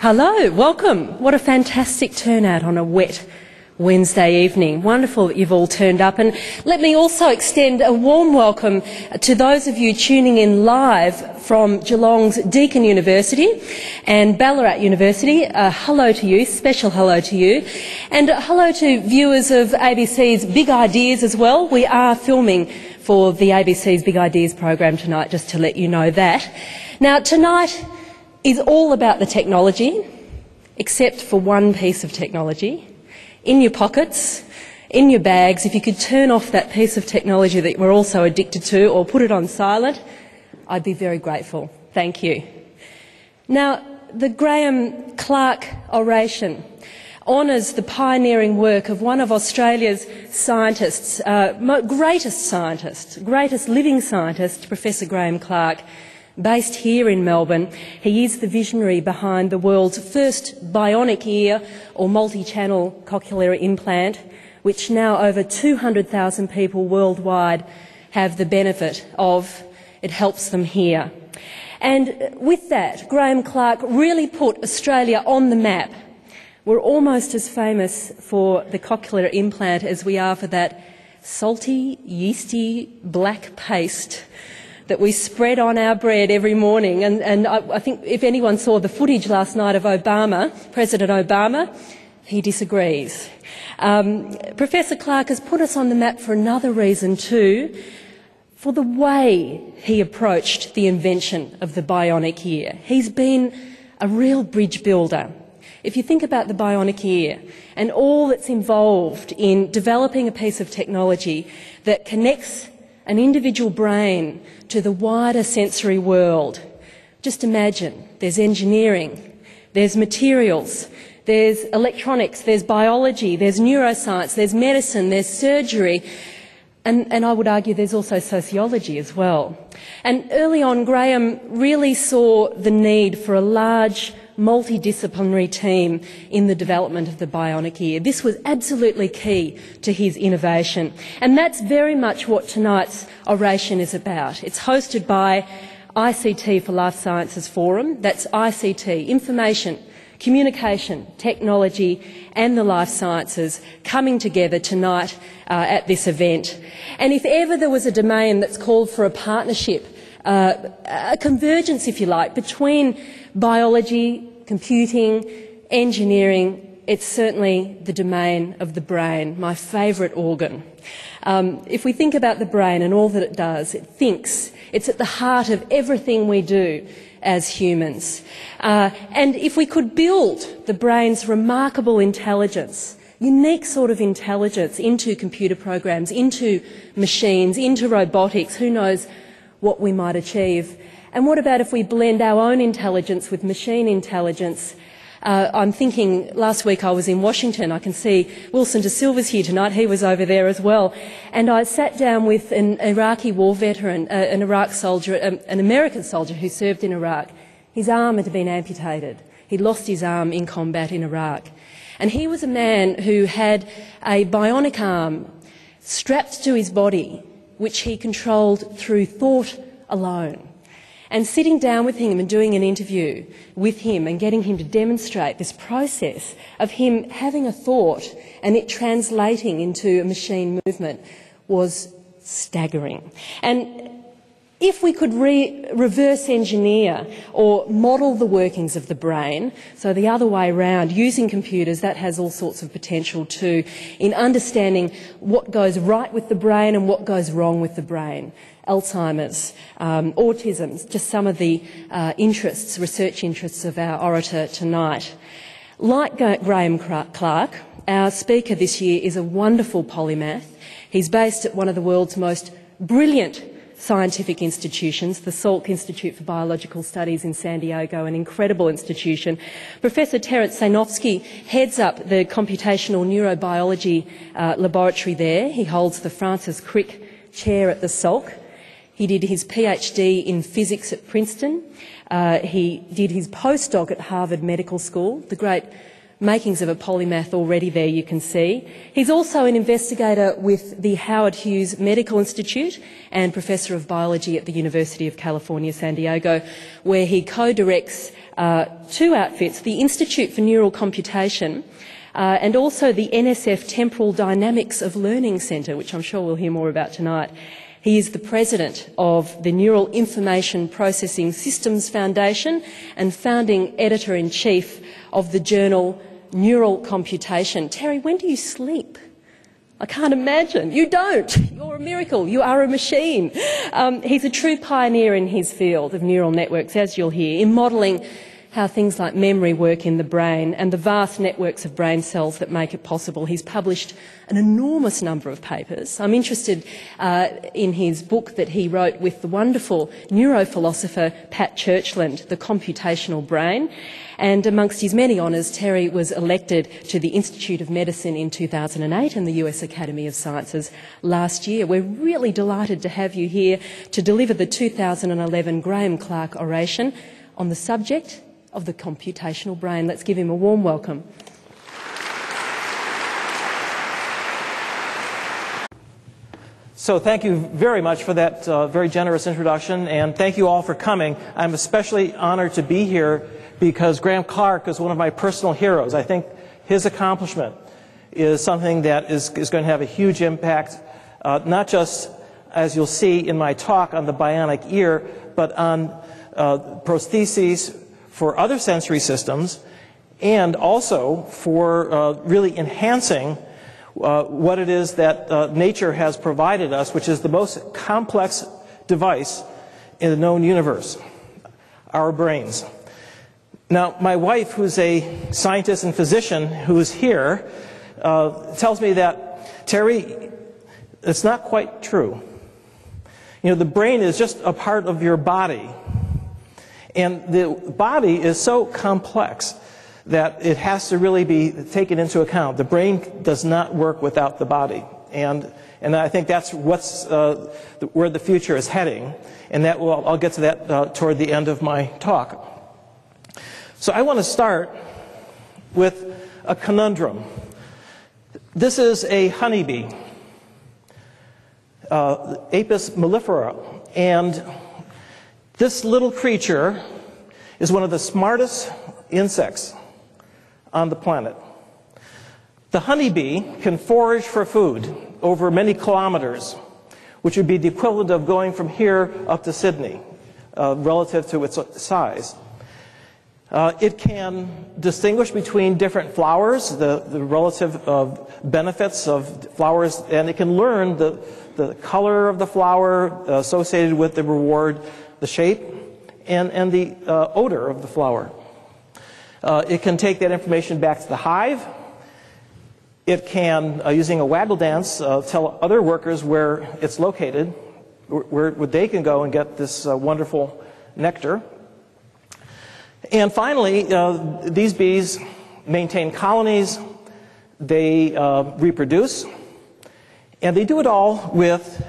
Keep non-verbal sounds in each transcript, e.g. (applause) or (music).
Hello, welcome. What a fantastic turnout on a wet Wednesday evening. Wonderful that you've all turned up. And let me also extend a warm welcome to those of you tuning in live from Geelong's Deakin University and Ballarat University. Uh, hello to you, special hello to you. And hello to viewers of ABC's Big Ideas as well. We are filming for the ABC's Big Ideas program tonight, just to let you know that. Now, tonight is all about the technology, except for one piece of technology in your pockets, in your bags, if you could turn off that piece of technology that we're also addicted to or put it on silent, I'd be very grateful. Thank you. Now, the Graeme Clark oration honours the pioneering work of one of Australia's scientists, uh, greatest scientists, greatest living scientist, Professor Graeme Clark, Based here in Melbourne, he is the visionary behind the world's first bionic ear or multi-channel cochlear implant, which now over 200,000 people worldwide have the benefit of. It helps them hear. And with that, Graeme Clark really put Australia on the map. We're almost as famous for the cochlear implant as we are for that salty, yeasty, black paste that we spread on our bread every morning. And, and I, I think if anyone saw the footage last night of Obama, President Obama, he disagrees. Um, Professor Clark has put us on the map for another reason too, for the way he approached the invention of the bionic ear. He's been a real bridge builder. If you think about the bionic ear and all that's involved in developing a piece of technology that connects an individual brain to the wider sensory world. Just imagine there's engineering, there's materials, there's electronics, there's biology, there's neuroscience, there's medicine, there's surgery, and, and, I would argue there's also sociology as well. And early on, Graeme really saw the need for a large multidisciplinary team in the development of the bionic ear. This was absolutely key to his innovation. And that's very much what tonight's oration is about. It's hosted by ICT for Life Sciences Forum. That's ICT, information, communication, technology and the life sciences coming together tonight uh, at this event. And if ever there was a domain that's called for a partnership, uh, a convergence, if you like, between biology, computing, engineering, it's certainly the domain of the brain, my favourite organ. Um, if we think about the brain and all that it does, it thinks. It's at the heart of everything we do as humans. Uh, and if we could build the brain's remarkable intelligence, unique sort of intelligence into computer programs, into machines, into robotics, who knows what we might achieve. And what about if we blend our own intelligence with machine intelligence? Uh, I'm thinking last week I was in Washington. I can see Wilson da Silva's here tonight. He was over there as well. And I sat down with an Iraqi war veteran, uh, an Iraq soldier, um, an American soldier who served in Iraq. His arm had been amputated. He'd lost his arm in combat in Iraq. And he was a man who had a bionic arm strapped to his body, which he controlled through thought alone and sitting down with him and doing an interview with him and getting him to demonstrate this process of him having a thought and it translating into a machine movement was staggering. And if we could re reverse engineer or model the workings of the brain, so the other way around, using computers, that has all sorts of potential too in understanding what goes right with the brain and what goes wrong with the brain. Alzheimer's, um, autism, just some of the uh, interests, research interests of our orator tonight. Like Graeme Clark, our speaker this year is a wonderful polymath. He's based at one of the world's most brilliant scientific institutions, the Salk Institute for Biological Studies in San Diego, an incredible institution. Professor Terrence Sejnowski heads up the computational neurobiology uh, laboratory there. He holds the Francis Crick Chair at the Salk. He did his PhD in physics at Princeton. Uh, he did his postdoc at Harvard Medical School, the great makings of a polymath already there you can see. He's also an investigator with the Howard Hughes Medical Institute and Professor of Biology at the University of California, San Diego, where he co-directs uh, two outfits, the Institute for Neural Computation uh, and also the NSF Temporal Dynamics of Learning Centre, which I'm sure we'll hear more about tonight. He is the president of the Neural Information Processing Systems Foundation and founding editor in chief of the journal Neural Computation. Terry, when do you sleep? I can't imagine. You don't. You're a miracle. You are a machine. Um, he's a true pioneer in his field of neural networks, as you'll hear, in modelling how things like memory work in the brain and the vast networks of brain cells that make it possible. He's published an enormous number of papers. I'm interested uh, in his book that he wrote with the wonderful neurophilosopher Pat Churchland, The Computational Brain. And amongst his many honours, Terry was elected to the Institute of Medicine in 2008 and the US Academy of Sciences last year. We're really delighted to have you here to deliver the 2011 Graeme Clark Oration on the subject of the computational brain. Let's give him a warm welcome. So thank you very much for that uh, very generous introduction, and thank you all for coming. I'm especially honored to be here because Graeme Clark is one of my personal heroes. I think his accomplishment is something that is, is going to have a huge impact, uh, not just, as you'll see in my talk, on the bionic ear, but on uh, prostheses for other sensory systems, and also for uh, really enhancing uh, what it is that uh, nature has provided us, which is the most complex device in the known universe our brains. Now, my wife, who's a scientist and physician who is here, uh, tells me that, Terry, it's not quite true. You know, the brain is just a part of your body. And the body is so complex that it has to really be taken into account. The brain does not work without the body. And, and I think that's what's, uh, where the future is heading. And that will, I'll get to that uh, toward the end of my talk. So I want to start with a conundrum. This is a honeybee, uh, Apis mellifera, and this little creature is one of the smartest insects on the planet. The honeybee can forage for food over many kilometers, which would be the equivalent of going from here up to Sydney uh, relative to its size. Uh, it can distinguish between different flowers, the, the relative uh, benefits of flowers, and it can learn the, the color of the flower associated with the reward the shape, and, and the uh, odor of the flower. Uh, it can take that information back to the hive. It can, uh, using a waggle dance, uh, tell other workers where it's located, where, where they can go and get this uh, wonderful nectar. And finally, uh, these bees maintain colonies, they reproduce, and they do it all with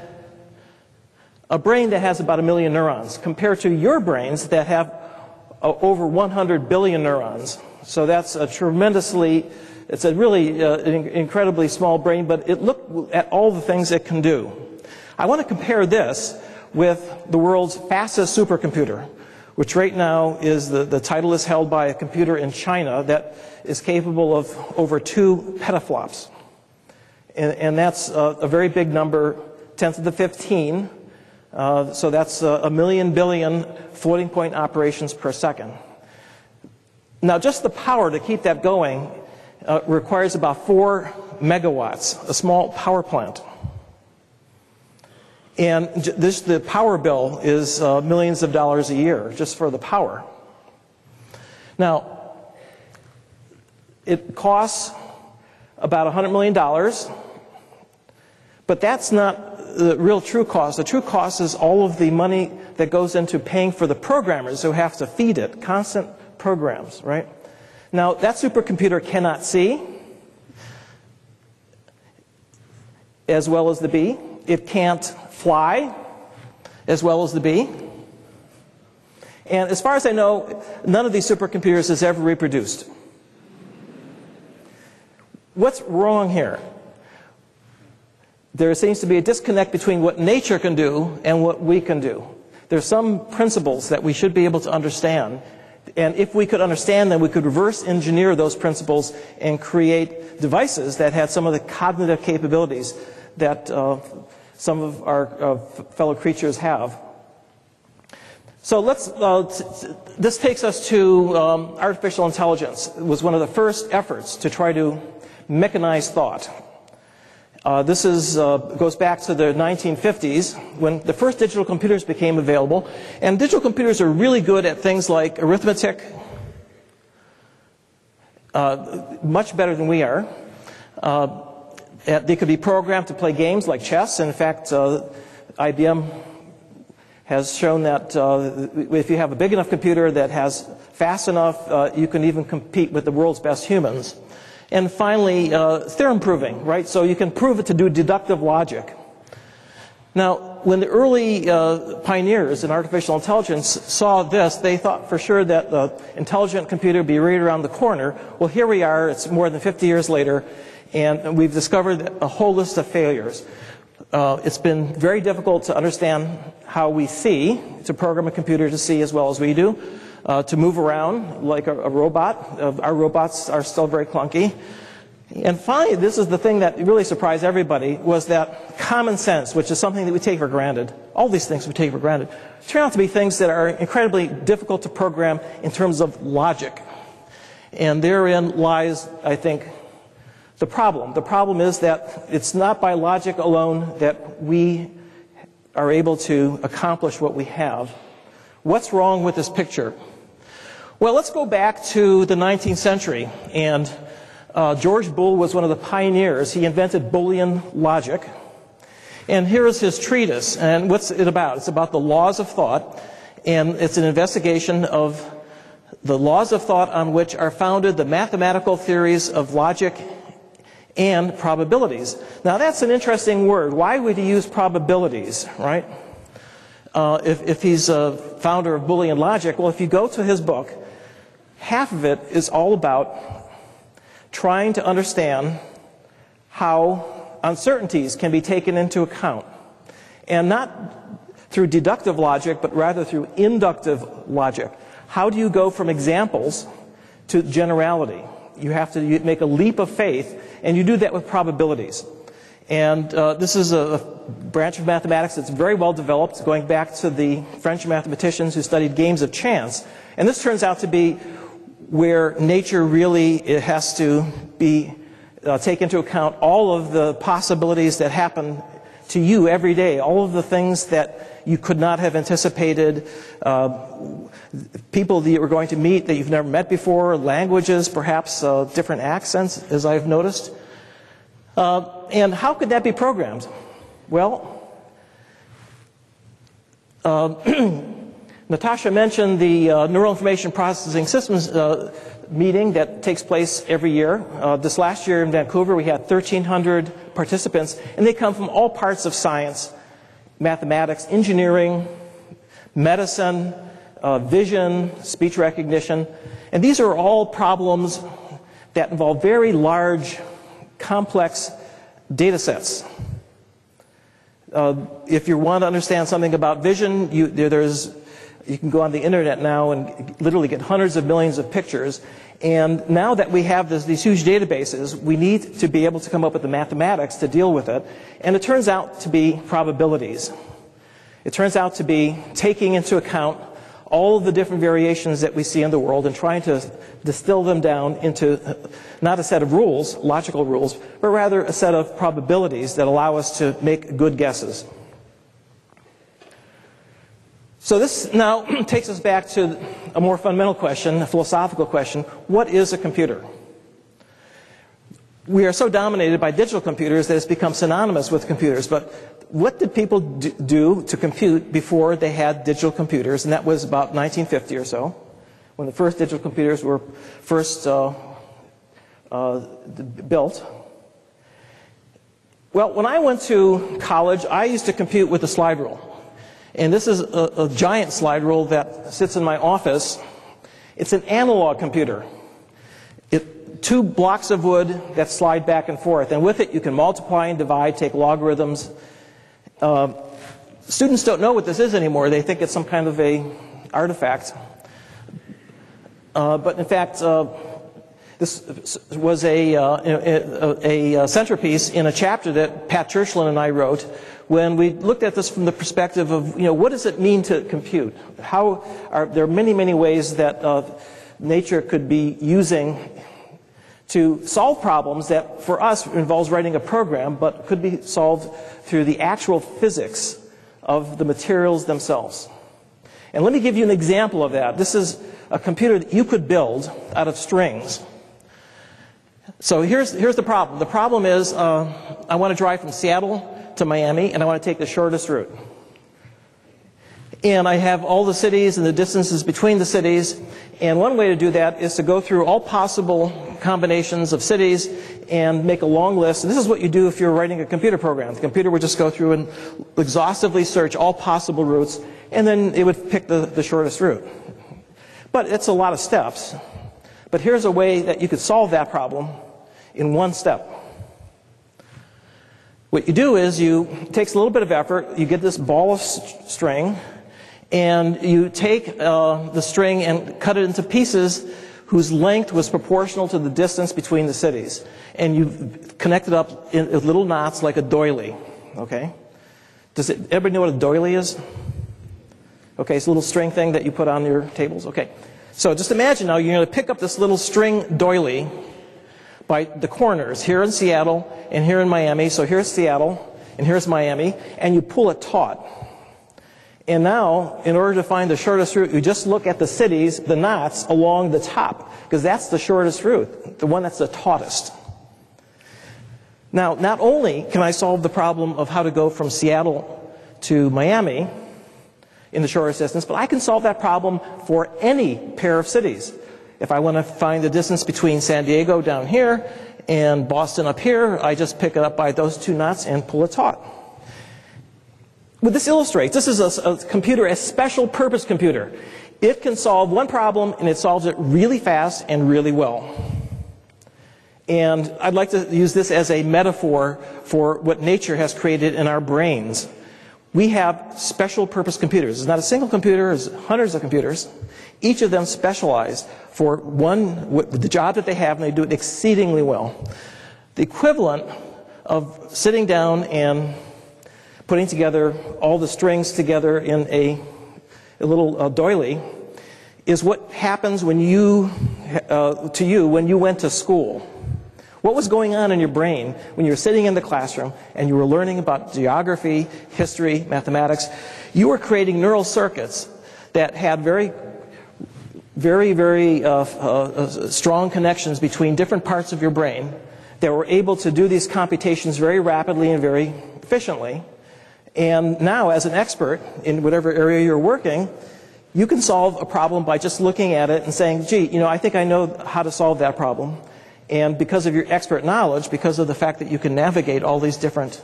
a brain that has about a million neurons compared to your brains that have uh, over 100 billion neurons. So that's a tremendously, it's a really uh, incredibly small brain, but it look at all the things it can do. I want to compare this with the world's fastest supercomputer, which right now is the, the title is held by a computer in China that is capable of over two petaflops. And, and that's a, a very big number, 10 to the 15 uh, so that's uh, a million billion floating point operations per second. Now, just the power to keep that going uh, requires about four megawatts, a small power plant. And this, the power bill is uh, millions of dollars a year just for the power. Now, it costs about $100 million, but that's not the real true cost. The true cost is all of the money that goes into paying for the programmers who have to feed it, constant programs, right? Now, that supercomputer cannot see as well as the bee. It can't fly as well as the bee. And as far as I know, none of these supercomputers has ever reproduced. What's wrong here? There seems to be a disconnect between what nature can do and what we can do. There's some principles that we should be able to understand And if we could understand them, we could reverse engineer those principles and create devices that had some of the cognitive capabilities that uh, some of our uh, fellow creatures have. So let's, uh, this takes us to um, artificial intelligence. It was one of the first efforts to try to mechanize thought. Uh, this is, uh, goes back to the 1950s when the first digital computers became available. And digital computers are really good at things like arithmetic, uh, much better than we are. Uh, they could be programmed to play games like chess. In fact, uh, IBM has shown that uh, if you have a big enough computer that has fast enough, you can even compete with the world's best humans. And finally, uh, theorem proving, right? So you can prove it to do deductive logic. Now, when the early uh, pioneers in artificial intelligence saw this, they thought for sure that the intelligent computer would be right around the corner. Well, here we are, it's more than 50 years later, and we've discovered a whole list of failures. Uh, it's been very difficult to understand how we see, to program a computer to see as well as we do, uh, to move around like a, a robot. Uh, our robots are still very clunky. And finally, this is the thing that really surprised everybody, was that common sense, which is something that we take for granted, all these things we take for granted, turn out to be things that are incredibly difficult to program in terms of logic. And therein lies, I think, the problem. The problem is that it's not by logic alone that we are able to accomplish what we have. What's wrong with this picture? Well, let's go back to the 19th century. And uh, George Boole was one of the pioneers. He invented Boolean logic. And here is his treatise. And what's it about? It's about the laws of thought. And it's an investigation of the laws of thought on which are founded the mathematical theories of logic and probabilities. Now that's an interesting word. Why would he use probabilities, right? Uh, if, if he's a founder of Boolean logic, well, if you go to his book, half of it is all about trying to understand how uncertainties can be taken into account. And not through deductive logic, but rather through inductive logic. How do you go from examples to generality? You have to make a leap of faith and you do that with probabilities. And uh, this is a, branch of mathematics that's very well developed, going back to the French mathematicians who studied games of chance. And this turns out to be where nature really has to be uh, take into account all of the possibilities that happen to you every day, all of the things that you could not have anticipated, uh, people that you are going to meet that you've never met before, languages, perhaps uh, different accents, as I've noticed. Uh, and how could that be programmed? Well, uh, (clears throat) Natasha mentioned the uh, Neural Information Processing Systems uh, meeting that takes place every year. Uh, this last year in Vancouver, we had 1,300 participants, and they come from all parts of science mathematics, engineering, medicine, uh, vision, speech recognition. And these are all problems that involve very large, complex data sets. Uh, if you want to understand something about vision, you, there, there's, you can go on the internet now and literally get hundreds of millions of pictures. And now that we have this, these huge databases, we need to be able to come up with the mathematics to deal with it. And it turns out to be probabilities. It turns out to be taking into account all of the different variations that we see in the world and trying to distill them down into uh, not a set of rules, logical rules, but rather a set of probabilities that allow us to make good guesses. So this now (clears throat) takes us back to a more fundamental question, a philosophical question. What is a computer? We are so dominated by digital computers that it's become synonymous with computers, but what did people do to compute before they had digital computers? And that was about 1950 or so, when the first digital computers were first uh, uh, built. Well, when I went to college, I used to compute with a slide rule. And this is a, a giant slide rule that sits in my office. It's an analog computer. It, two blocks of wood that slide back and forth. And with it, you can multiply and divide, take logarithms, uh, students don't know what this is anymore. They think it's some kind of a artifact. Uh, but in fact, uh, this was a, uh, a, a, centerpiece in a chapter that Pat Churchland and I wrote when we looked at this from the perspective of, you know, what does it mean to compute? How are, there are many, many ways that uh, nature could be using to solve problems that for us involves writing a program, but could be solved through the actual physics of the materials themselves. And let me give you an example of that. This is a computer that you could build out of strings. So here's, here's the problem. The problem is uh, I want to drive from Seattle to Miami, and I want to take the shortest route. And I have all the cities and the distances between the cities. And one way to do that is to go through all possible combinations of cities and make a long list. And this is what you do if you're writing a computer program. The computer would just go through and exhaustively search all possible routes, and then it would pick the, the shortest route. But it's a lot of steps. But here's a way that you could solve that problem in one step. What you do is you, it takes a little bit of effort, you get this ball of string, and you take uh, the string and cut it into pieces whose length was proportional to the distance between the cities. And you connect it up in little knots like a doily. Okay? Does it, everybody know what a doily is? Okay, it's a little string thing that you put on your tables. Okay. So just imagine now you're going to pick up this little string doily by the corners here in Seattle and here in Miami. So here's Seattle and here's Miami, and you pull it taut. And now, in order to find the shortest route, you just look at the cities, the knots along the top, because that's the shortest route, the one that's the tautest. Now, not only can I solve the problem of how to go from Seattle to Miami in the shortest distance, but I can solve that problem for any pair of cities. If I want to find the distance between San Diego down here and Boston up here, I just pick it up by those two knots and pull it taut. What this illustrates, this is a, a computer, a special purpose computer. It can solve one problem and it solves it really fast and really well. And I'd like to use this as a metaphor for what nature has created in our brains. We have special purpose computers. It's not a single computer, it's hundreds of computers. Each of them specialized for one, the job that they have, and they do it exceedingly well. The equivalent of sitting down and putting together all the strings together in a, a little uh, doily is what happens when you, uh, to you when you went to school. What was going on in your brain when you were sitting in the classroom and you were learning about geography, history, mathematics? You were creating neural circuits that had very very, very uh, uh, uh, strong connections between different parts of your brain that were able to do these computations very rapidly and very efficiently. And now, as an expert in whatever area you're working, you can solve a problem by just looking at it and saying, gee, you know, I think I know how to solve that problem. And because of your expert knowledge, because of the fact that you can navigate all these different,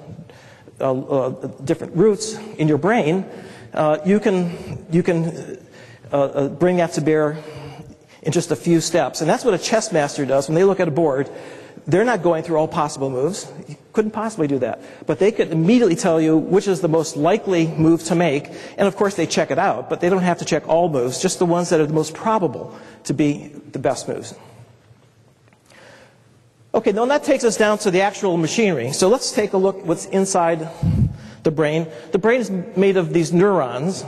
uh, uh, different routes in your brain, uh, you can, you can uh, uh, bring that to bear in just a few steps. And that's what a chess master does when they look at a board. They're not going through all possible moves. You couldn't possibly do that. But they could immediately tell you which is the most likely move to make. And of course, they check it out, but they don't have to check all moves, just the ones that are the most probable to be the best moves. Okay, now that takes us down to the actual machinery. So let's take a look what's inside the brain. The brain is made of these neurons,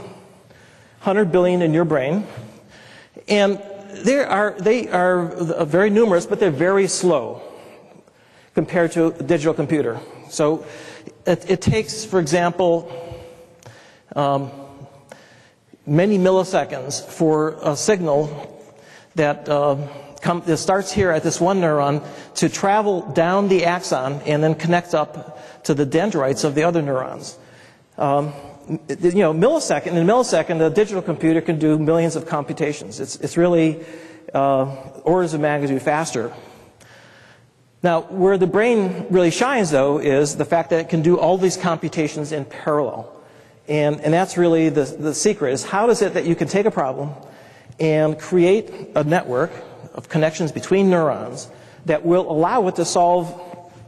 100 billion in your brain. And they are, they are very numerous, but they're very slow compared to a digital computer. So it, it takes, for example, um, many milliseconds for a signal that, uh, come, that starts here at this one neuron to travel down the axon and then connect up to the dendrites of the other neurons. Um, you know, millisecond, in a millisecond, a digital computer can do millions of computations. It's, it's really uh, orders of magnitude faster. Now, where the brain really shines, though, is the fact that it can do all these computations in parallel. And, and that's really the, the secret, is how does it that you can take a problem and create a network of connections between neurons that will allow it to solve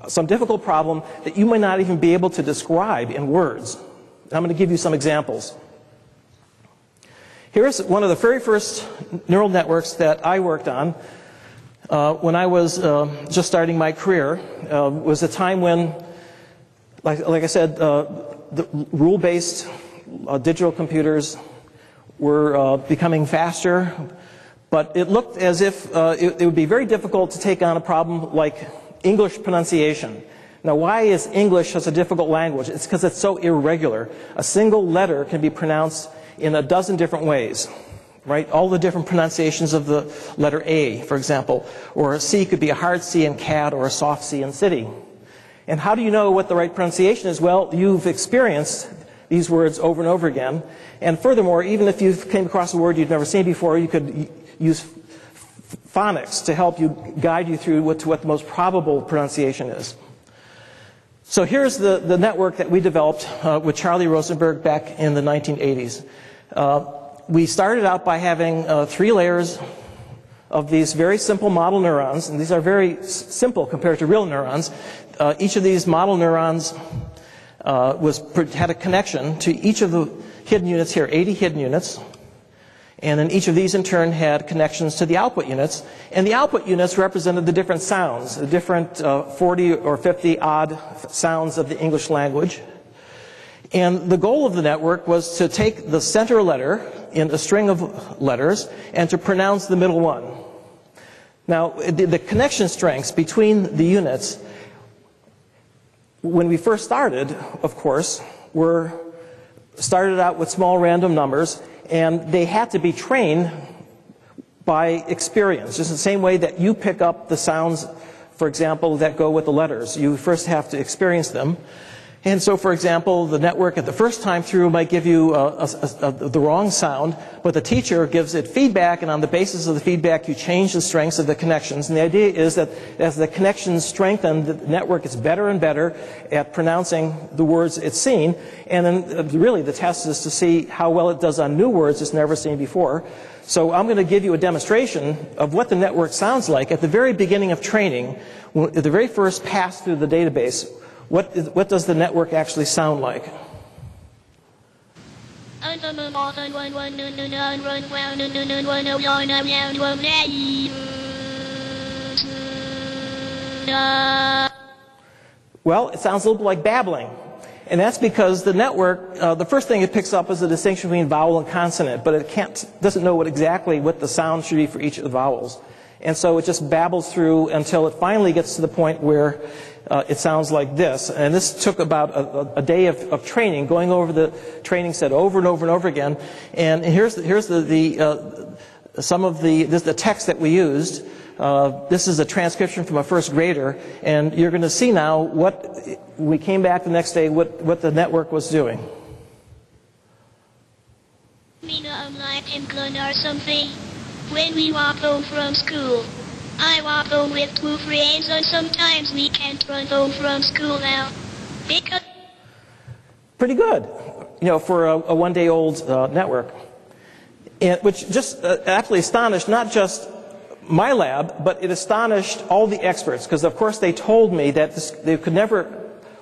some difficult problem that you might not even be able to describe in words. I'm going to give you some examples. Here's one of the very first neural networks that I worked on uh, when I was uh, just starting my career. Uh, was a time when, like, like I said, uh, the rule-based uh, digital computers were uh, becoming faster, but it looked as if it, it would be very difficult to take on a problem like English pronunciation. Now, why is English such a difficult language? It's because it's so irregular. A single letter can be pronounced in a dozen different ways, right? All the different pronunciations of the letter A, for example, or a C could be a hard C in cat or a soft C in city. And how do you know what the right pronunciation is? Well, you've experienced these words over and over again. And furthermore, even if you came across a word you'd never seen before, you could use phonics to help you guide you through what, to what the most probable pronunciation is. So here's the, the network that we developed uh, with Charlie Rosenberg back in the 1980s. Uh, we started out by having uh, three layers of these very simple model neurons, and these are very simple compared to real neurons. Uh, each of these model neurons uh, was, had a connection to each of the hidden units here, 80 hidden units. And then each of these in turn had connections to the output units. And the output units represented the different sounds, the different uh, 40 or 50 odd sounds of the English language. And the goal of the network was to take the center letter in a string of letters and to pronounce the middle one. Now, the, the connection strengths between the units, when we first started, of course, were started out with small random numbers, and they had to be trained by experience. Just the same way that you pick up the sounds, for example, that go with the letters. You first have to experience them. And so, for example, the network at the first time through might give you a, a, a, the wrong sound, but the teacher gives it feedback, and on the basis of the feedback, you change the strengths of the connections. And the idea is that as the connections strengthen, the network gets better and better at pronouncing the words it's seen. And then, uh, really, the test is to see how well it does on new words it's never seen before. So I'm going to give you a demonstration of what the network sounds like at the very beginning of training, at the very first pass through the database what, is, what does the network actually sound like? Well, it sounds a little bit like babbling. And that's because the network, uh, the first thing it picks up is the distinction between vowel and consonant, but it can't, doesn't know what exactly what the sound should be for each of the vowels. And so it just babbles through until it finally gets to the point where uh, it sounds like this. And this took about a, a day of, of, training, going over the training set over and over and over again. And here's the, here's the, the uh, some of the, this, the text that we used. Uh, this is a transcription from a first grader, and you're going to see now what we came back the next day, what, what the network was doing. Mina, I'm like or something. When we walk home from school, I walk home with two friends and sometimes we can't run home from school now. Because... Pretty good, you know, for a, a one-day-old uh, network. And, which just uh, absolutely astonished not just my lab, but it astonished all the experts, because of course they told me that this, they could never,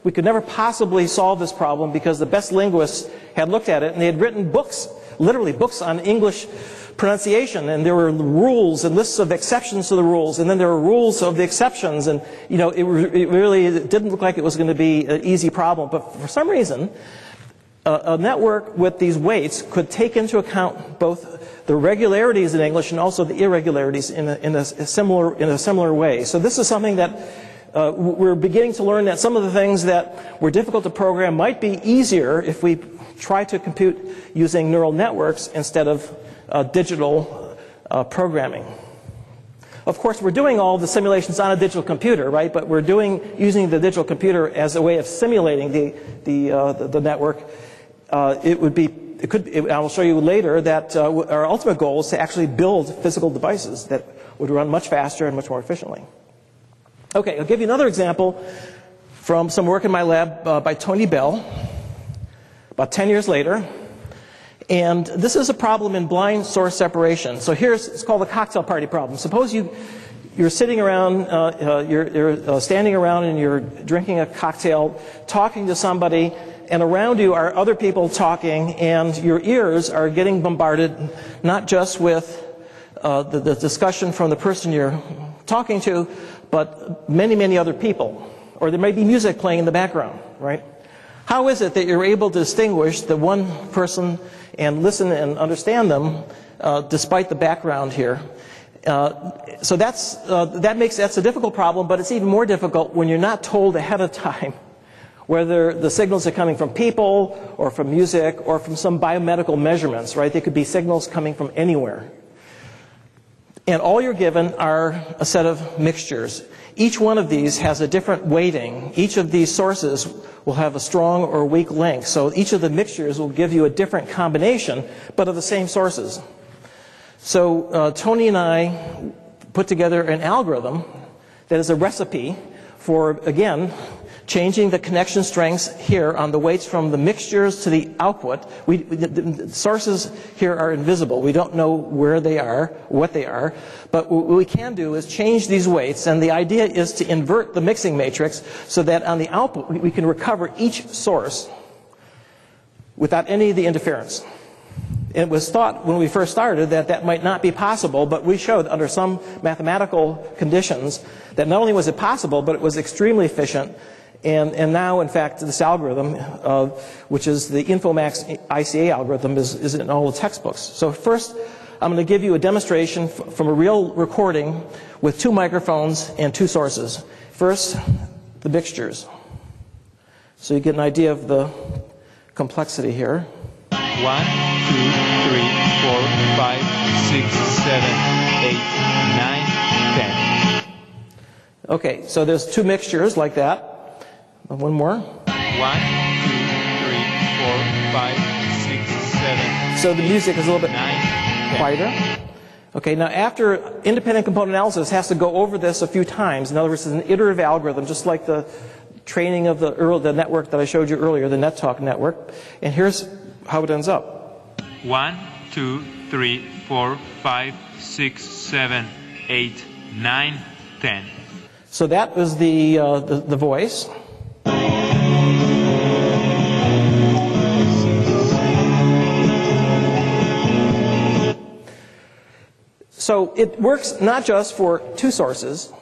we could never possibly solve this problem because the best linguists had looked at it and they had written books, literally books on English pronunciation, and there were rules and lists of exceptions to the rules, and then there were rules of the exceptions, and you know, it, it really didn't look like it was going to be an easy problem. But for some reason, a, a network with these weights could take into account both the regularities in English and also the irregularities in a, in a similar in a similar way. So this is something that. Uh, we're beginning to learn that some of the things that were difficult to program might be easier if we try to compute using neural networks instead of uh, digital uh, programming. Of course, we're doing all the simulations on a digital computer, right? But we're doing using the digital computer as a way of simulating the the uh, the, the, network. Uh, it would be it could. It, I will show you later that uh, our ultimate goal is to actually build physical devices that would run much faster and much more efficiently. Okay, I'll give you another example from some work in my lab uh, by Tony Bell. About 10 years later, and this is a problem in blind source separation. So here's, it's called the cocktail party problem. Suppose you, you're sitting around, uh, uh, you're, you're uh, standing around and you're drinking a cocktail, talking to somebody, and around you are other people talking, and your ears are getting bombarded not just with uh, the, the discussion from the person you're talking to, but many, many other people. Or there may be music playing in the background, right? How is it that you're able to distinguish the one person and listen and understand them uh, despite the background here? Uh, so that's, uh, that makes, that's a difficult problem, but it's even more difficult when you're not told ahead of (laughs) time whether the signals are coming from people or from music or from some biomedical measurements, right? They could be signals coming from anywhere. And all you're given are a set of mixtures. Each one of these has a different weighting. Each of these sources will have a strong or weak link. So each of the mixtures will give you a different combination, but of the same sources. So uh, Tony and I put together an algorithm that is a recipe for, again, changing the connection strengths here on the weights from the mixtures to the output. We, the, the sources here are invisible. We don't know where they are, what they are. But what we can do is change these weights, and the idea is to invert the mixing matrix so that on the output we can recover each source without any of the interference. It was thought when we first started that that might not be possible, but we showed under some mathematical conditions that not only was it possible, but it was extremely efficient and, and now, in fact, this algorithm, uh, which is the Infomax ICA algorithm, is, is in all the textbooks. So first, I'm going to give you a demonstration f- from a real recording with two microphones and two sources. First, the mixtures. So you get an idea of the complexity here. One, two, three, four, five, six, seven, eight, nine, ten. Okay, so there's two mixtures like that. One more. One, two, three, four, five, six, seven. So the music is a little bit nine, quieter. Okay, now after independent component analysis has to go over this a few times. In other words, it's an iterative algorithm, just like the training of the, early, the network that I showed you earlier, the NetTalk network. And here's how it ends up. One, two, three, four, five, six, seven, eight, nine, ten. So that was the, uh, the, the voice. So it works not just for two sources,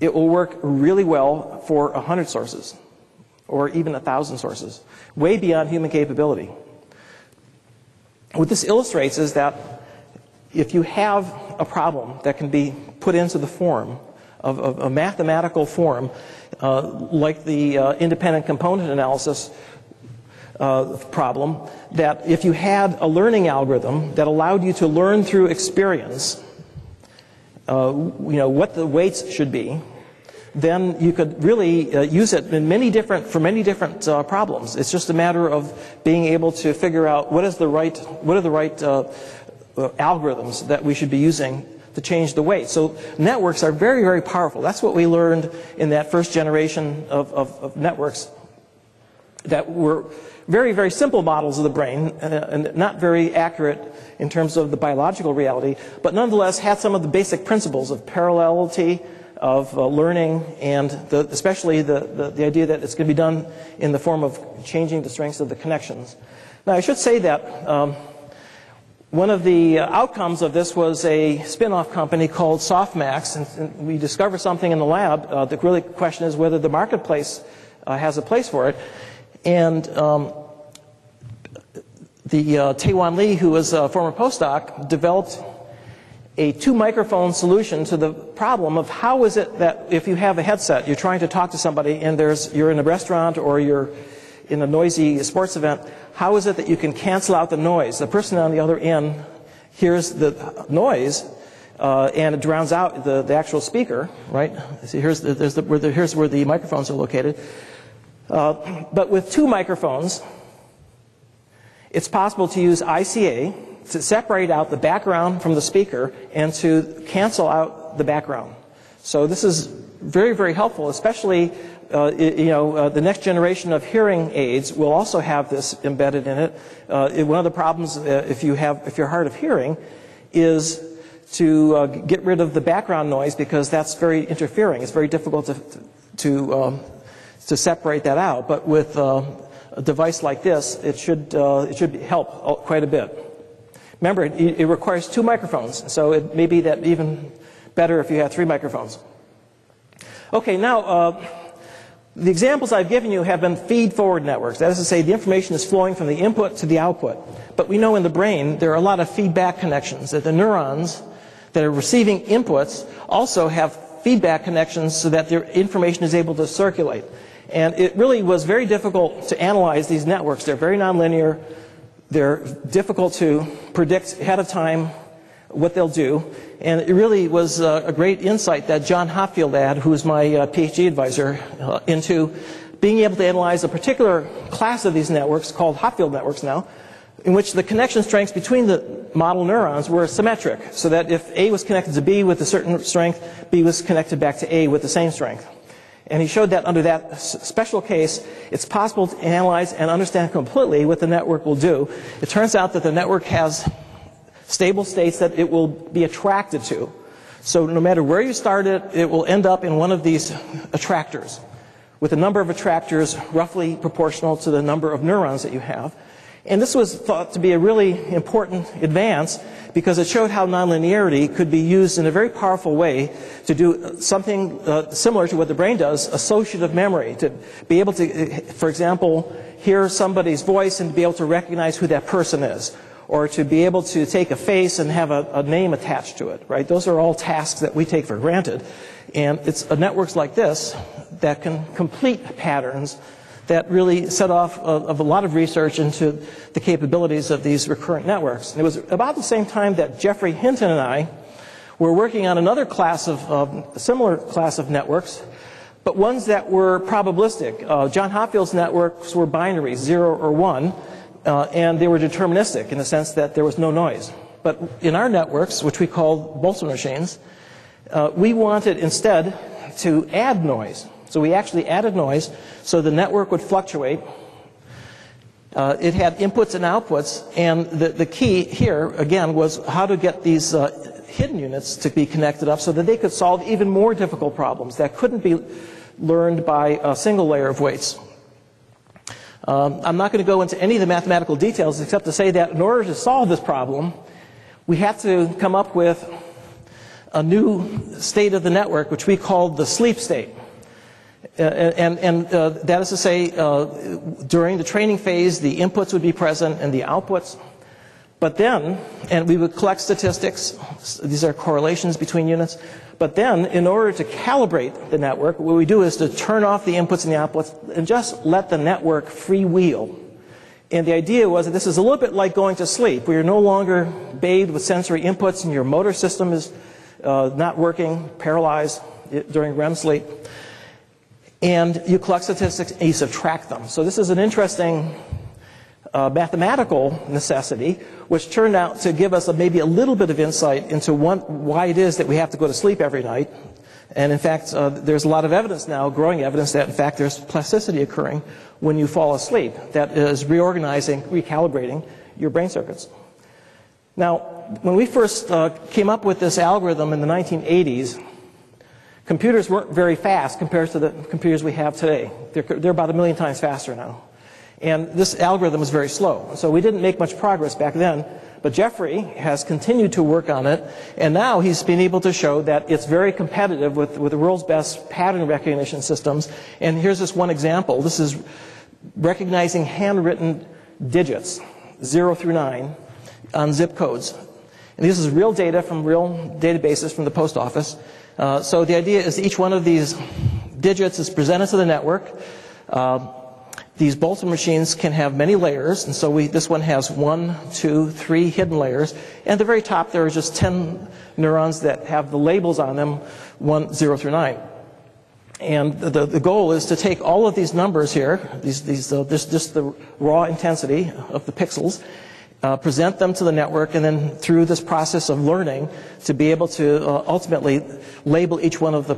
it will work really well for 100 sources or even 1,000 sources, way beyond human capability. What this illustrates is that if you have a problem that can be put into the form of, of a mathematical form, uh, like the uh, independent component analysis uh, problem, that if you had a learning algorithm that allowed you to learn through experience, uh, you know, what the weights should be, then you could really uh, use it in many different, for many different uh, problems. It's just a matter of being able to figure out what is the right, what are the right uh, uh, algorithms that we should be using to change the weight. So networks are very, very powerful. That's what we learned in that first generation of, of, of networks that were very, very simple models of the brain uh, and not very accurate in terms of the biological reality, but nonetheless had some of the basic principles of parallelity, of uh, learning, and the, especially the, the, the, idea that it's going to be done in the form of changing the strengths of the connections. Now, I should say that um, one of the uh, outcomes of this was a spin-off company called Softmax, and, and we discovered something in the lab. Uh, the really question is whether the marketplace uh, has a place for it. And um, the uh, Lee, who was a former postdoc, developed a two microphone solution to the problem of how is it that if you have a headset, you're trying to talk to somebody and there's, you're in a restaurant or you're in a noisy sports event, how is it that you can cancel out the noise? The person on the other end hears the noise uh, and it drowns out the, the actual speaker, right? See, here's, the, the, where the, here's where the microphones are located. Uh, but with two microphones, it's possible to use ICA to separate out the background from the speaker and to cancel out the background. So this is very, very helpful, especially uh, you know, uh, the next generation of hearing aids will also have this embedded in it. Uh, it one of the problems uh, if you have, if you're hard of hearing, is to uh, get rid of the background noise because that's very interfering. It's very difficult to to um, to separate that out. But with uh, a device like this, it should, it should help quite a bit. Remember, it, it requires two microphones, so it may be that even better if you have three microphones. Okay, now, the examples I've given you have been feed-forward networks. That is to say, the information is flowing from the input to the output. But we know in the brain there are a lot of feedback connections, that the neurons that are receiving inputs also have feedback connections so that their information is able to circulate. And it really was very difficult to analyze these networks. They're very nonlinear. They're difficult to predict ahead of time what they'll do. And it really was uh, a great insight that John Hopfield had, who is my uh, PhD advisor, uh, into being able to analyze a particular class of these networks called Hopfield networks now, in which the connection strengths between the model neurons were symmetric, so that if A was connected to B with a certain strength, B was connected back to A with the same strength. And he showed that under that special case, it's possible to analyze and understand completely what the network will do. It turns out that the network has stable states that it will be attracted to. So no matter where you start it, it will end up in one of these attractors, with a number of attractors roughly proportional to the number of neurons that you have. And this was thought to be a really important advance because it showed how nonlinearity could be used in a very powerful way to do something uh, similar to what the brain does, associative memory, to be able to, for example, hear somebody's voice and be able to recognize who that person is, or to be able to take a face and have a, a name attached to it, right? Those are all tasks that we take for granted. And it's networks like this that can complete patterns that really set off of a lot of research into the capabilities of these recurrent networks. And it was about the same time that Geoffrey Hinton and I were working on another class of, a similar class of networks, but ones that were probabilistic. Uh, John Hopfield's networks were binary, zero or one, uh, and they were deterministic in the sense that there was no noise. But in our networks, which we called Boltzmann machines, uh, we wanted instead to add noise. So we actually added noise so the network would fluctuate. Uh, it had inputs and outputs, and the, the key here, again, was how to get these uh, hidden units to be connected up so that they could solve even more difficult problems that couldn't be learned by a single layer of weights. Um, I'm not going to go into any of the mathematical details except to say that in order to solve this problem, we have to come up with a new state of the network, which we call the sleep state. Uh, and, and uh, that is to say, uh, during the training phase, the inputs would be present and the outputs. But then, and we would collect statistics, these are correlations between units. But then, in order to calibrate the network, what we do is to turn off the inputs and the outputs and just let the network freewheel. And the idea was that this is a little bit like going to sleep, where you're no longer bathed with sensory inputs and your motor system is uh, not working, paralyzed during REM sleep and you collect statistics and you subtract them. So this is an interesting uh, mathematical necessity, which turned out to give us a, maybe a little bit of insight into one, why it is that we have to go to sleep every night. And in fact, uh, there's a lot of evidence now, growing evidence, that in fact there's plasticity occurring when you fall asleep that is reorganizing, recalibrating your brain circuits. Now, when we first uh, came up with this algorithm in the 1980s, Computers weren't very fast compared to the computers we have today. They're, they're about a million times faster now. And this algorithm is very slow. So we didn't make much progress back then. But Geoffrey has continued to work on it, and now he's been able to show that it's very competitive with, with the world's best pattern recognition systems. And here's this one example. This is recognizing handwritten digits, 0 through 9, on zip codes. And this is real data from real databases from the post office. Uh, so the idea is each one of these digits is presented to the network. Uh, these Boltzmann machines can have many layers, and so we, this one has one, two, three hidden layers. And at the very top, there are just 10 neurons that have the labels on them, 1, 0 through 9. And the, the goal is to take all of these numbers here, these, these, uh, this, just the raw intensity of the pixels, uh, present them to the network, and then through this process of learning, to be able to uh, ultimately label each one of the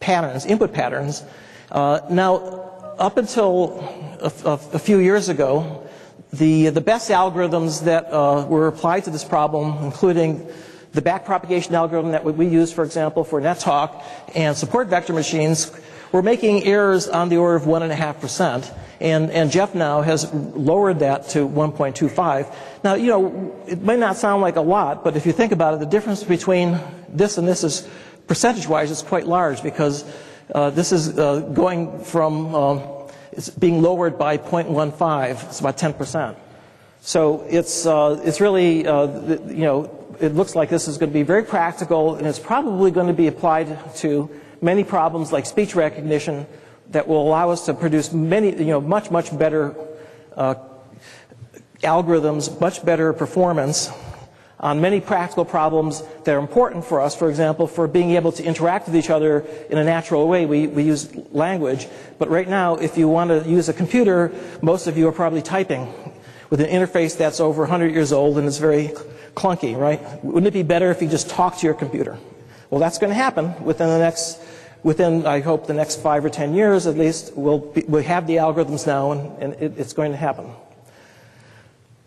patterns, input patterns. Uh, now, up until a, a, few years ago, the, the best algorithms that uh, were applied to this problem, including the backpropagation algorithm that we use, for example, for NetTalk and support vector machines, we're making errors on the order of 1.5%. And, and Geoff now has lowered that to 1.25. Now, you know, it may not sound like a lot, but if you think about it, the difference between this and this is percentage-wise is quite large because uh, this is uh, going from um, it's being lowered by 0.15. It's about 10 percent. So it's uh, it's really uh, you know it looks like this is going to be very practical and it's probably going to be applied to many problems like speech recognition that will allow us to produce many, you know, much, much better uh, algorithms, much better performance on many practical problems that are important for us. For example, for being able to interact with each other in a natural way, we, we use language. But right now, if you want to use a computer, most of you are probably typing with an interface that's over 100 years old and it's very clunky, right? Wouldn't it be better if you just talked to your computer? Well, that's going to happen within the next within, I hope, the next five or ten years at least, we'll, be, we'll have the algorithms now and, and it, it's going to happen.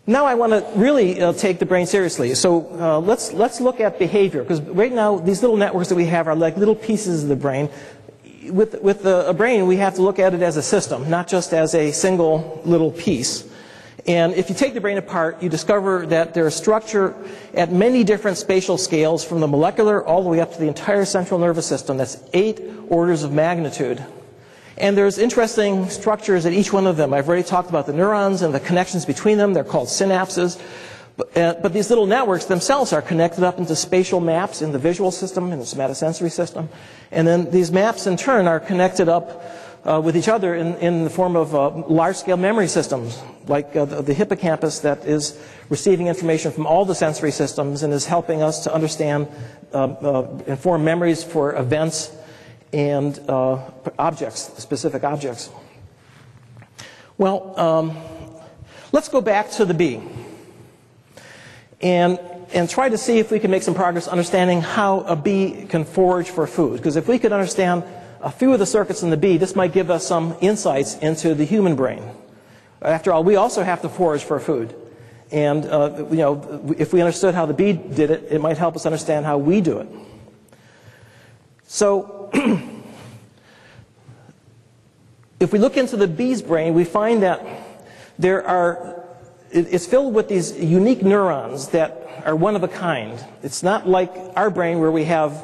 Now I want to really uh, take the brain seriously. So uh, let's, let's look at behavior, because right now these little networks that we have are like little pieces of the brain. With, with the, a brain, we have to look at it as a system, not just as a single little piece. And if you take the brain apart, you discover that there's structure at many different spatial scales from the molecular all the way up to the entire central nervous system. That's eight orders of magnitude. And there's interesting structures at each one of them. I've already talked about the neurons and the connections between them. They're called synapses. But, uh, but, these little networks themselves are connected up into spatial maps in the visual system, in the somatosensory system. And then these maps in turn are connected up uh, with each other in, in the form of uh, large-scale memory systems, like uh, the, the, hippocampus that is receiving information from all the sensory systems and is helping us to understand, uh, uh, inform memories for events and uh, objects, specific objects. Well, um, let's go back to the bee and, and try to see if we can make some progress understanding how a bee can forage for food. Because if we could understand a few of the circuits in the bee, this might give us some insights into the human brain. After all, we also have to forage for food. And, uh, you know, if we understood how the bee did it, it might help us understand how we do it. So, (clears throat) if we look into the bee's brain, we find that there are, it's filled with these unique neurons that are one of a kind. It's not like our brain where we have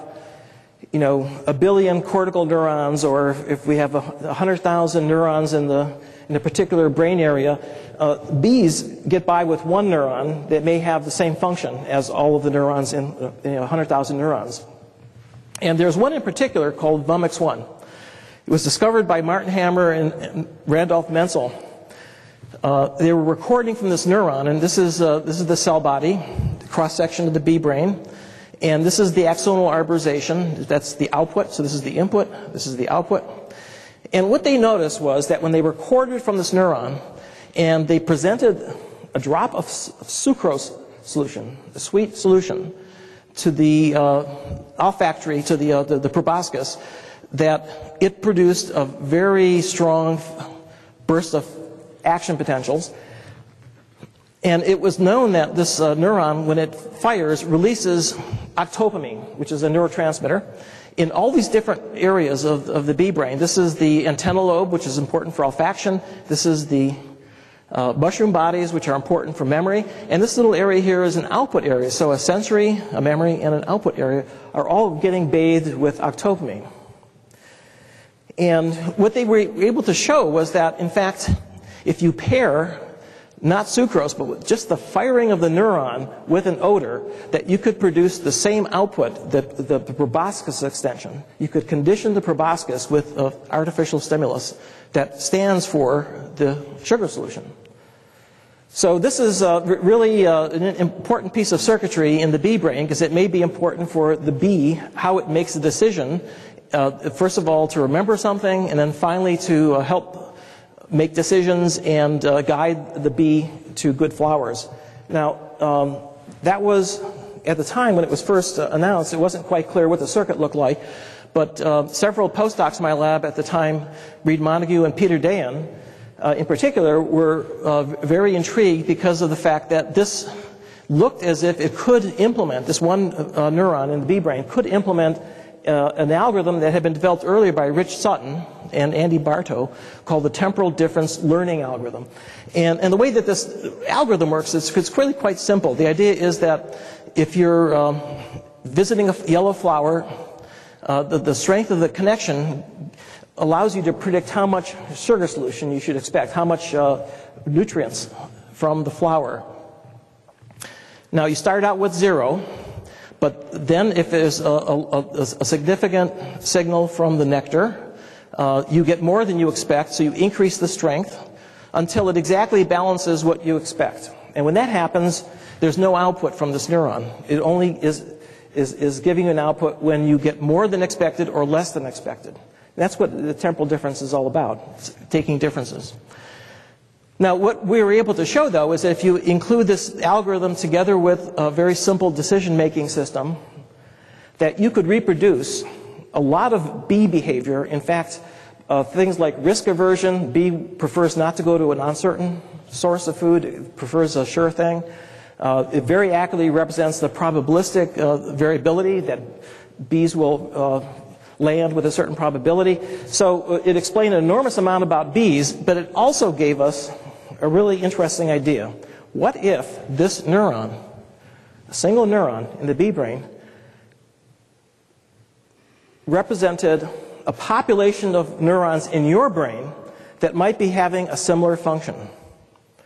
you know, a billion cortical neurons, or if we have a 100,000 neurons in the in a particular brain area, uh, bees get by with one neuron that may have the same function as all of the neurons in uh, you know, 100,000 neurons. And there's one in particular called VUMX1. It was discovered by Martin Hammer and, and Randolf Menzel. Uh, they were recording from this neuron, and this is, uh, this is the cell body, the cross section of the bee brain. And this is the axonal arborization. That's the output. So this is the input. This is the output. And what they noticed was that when they recorded from this neuron and they presented a drop of, sucrose solution, a sweet solution, to the uh, olfactory, to the, uh, the, the proboscis, that it produced a very strong burst of action potentials and it was known that this uh, neuron, when it fires, releases octopamine, which is a neurotransmitter, in all these different areas of, of the bee brain. This is the antennal lobe, which is important for olfaction. This is the uh, mushroom bodies, which are important for memory. And this little area here is an output area. So a sensory, a memory, and an output area are all getting bathed with octopamine. And what they were able to show was that, in fact, if you pair not sucrose, but just the firing of the neuron with an odor, that you could produce the same output, the, the, the proboscis extension. You could condition the proboscis with an artificial stimulus that stands for the sugar solution. So this is uh, really uh, an important piece of circuitry in the bee brain because it may be important for the bee how it makes a decision. Uh, first of all, to remember something, and then finally to uh, help make decisions and guide the bee to good flowers. Now, um, that was, at the time when it was first announced, it wasn't quite clear what the circuit looked like, but several postdocs in my lab at the time, Reid Montague and Peter Dayan, uh, in particular, were uh, very intrigued because of the fact that this looked as if it could implement, this one uh, neuron in the bee brain could implement uh, an algorithm that had been developed earlier by Rich Sutton and Andy Barto called the temporal difference learning algorithm. And, and the way that this algorithm works is it's really quite simple. The idea is that if you're um, visiting a yellow flower, uh, the, the strength of the connection allows you to predict how much sugar solution you should expect, how much uh, nutrients from the flower. Now, you start out with zero, but then if there's a, a, a significant signal from the nectar, uh, you get more than you expect, so you increase the strength until it exactly balances what you expect. And when that happens, there's no output from this neuron. It only is, is, is giving you an output when you get more than expected or less than expected. That's what the temporal difference is all about, taking differences. Now, what we were able to show, though, is that if you include this algorithm together with a very simple decision-making system, that you could reproduce a lot of bee behavior. In fact, uh, things like risk aversion, bee prefers not to go to an uncertain source of food, it prefers a sure thing. Uh, it very accurately represents the probabilistic uh, variability that bees will uh, land with a certain probability. So uh, it explained an enormous amount about bees, but it also gave us a really interesting idea. What if this neuron, a single neuron in the bee brain, represented a population of neurons in your brain that might be having a similar function?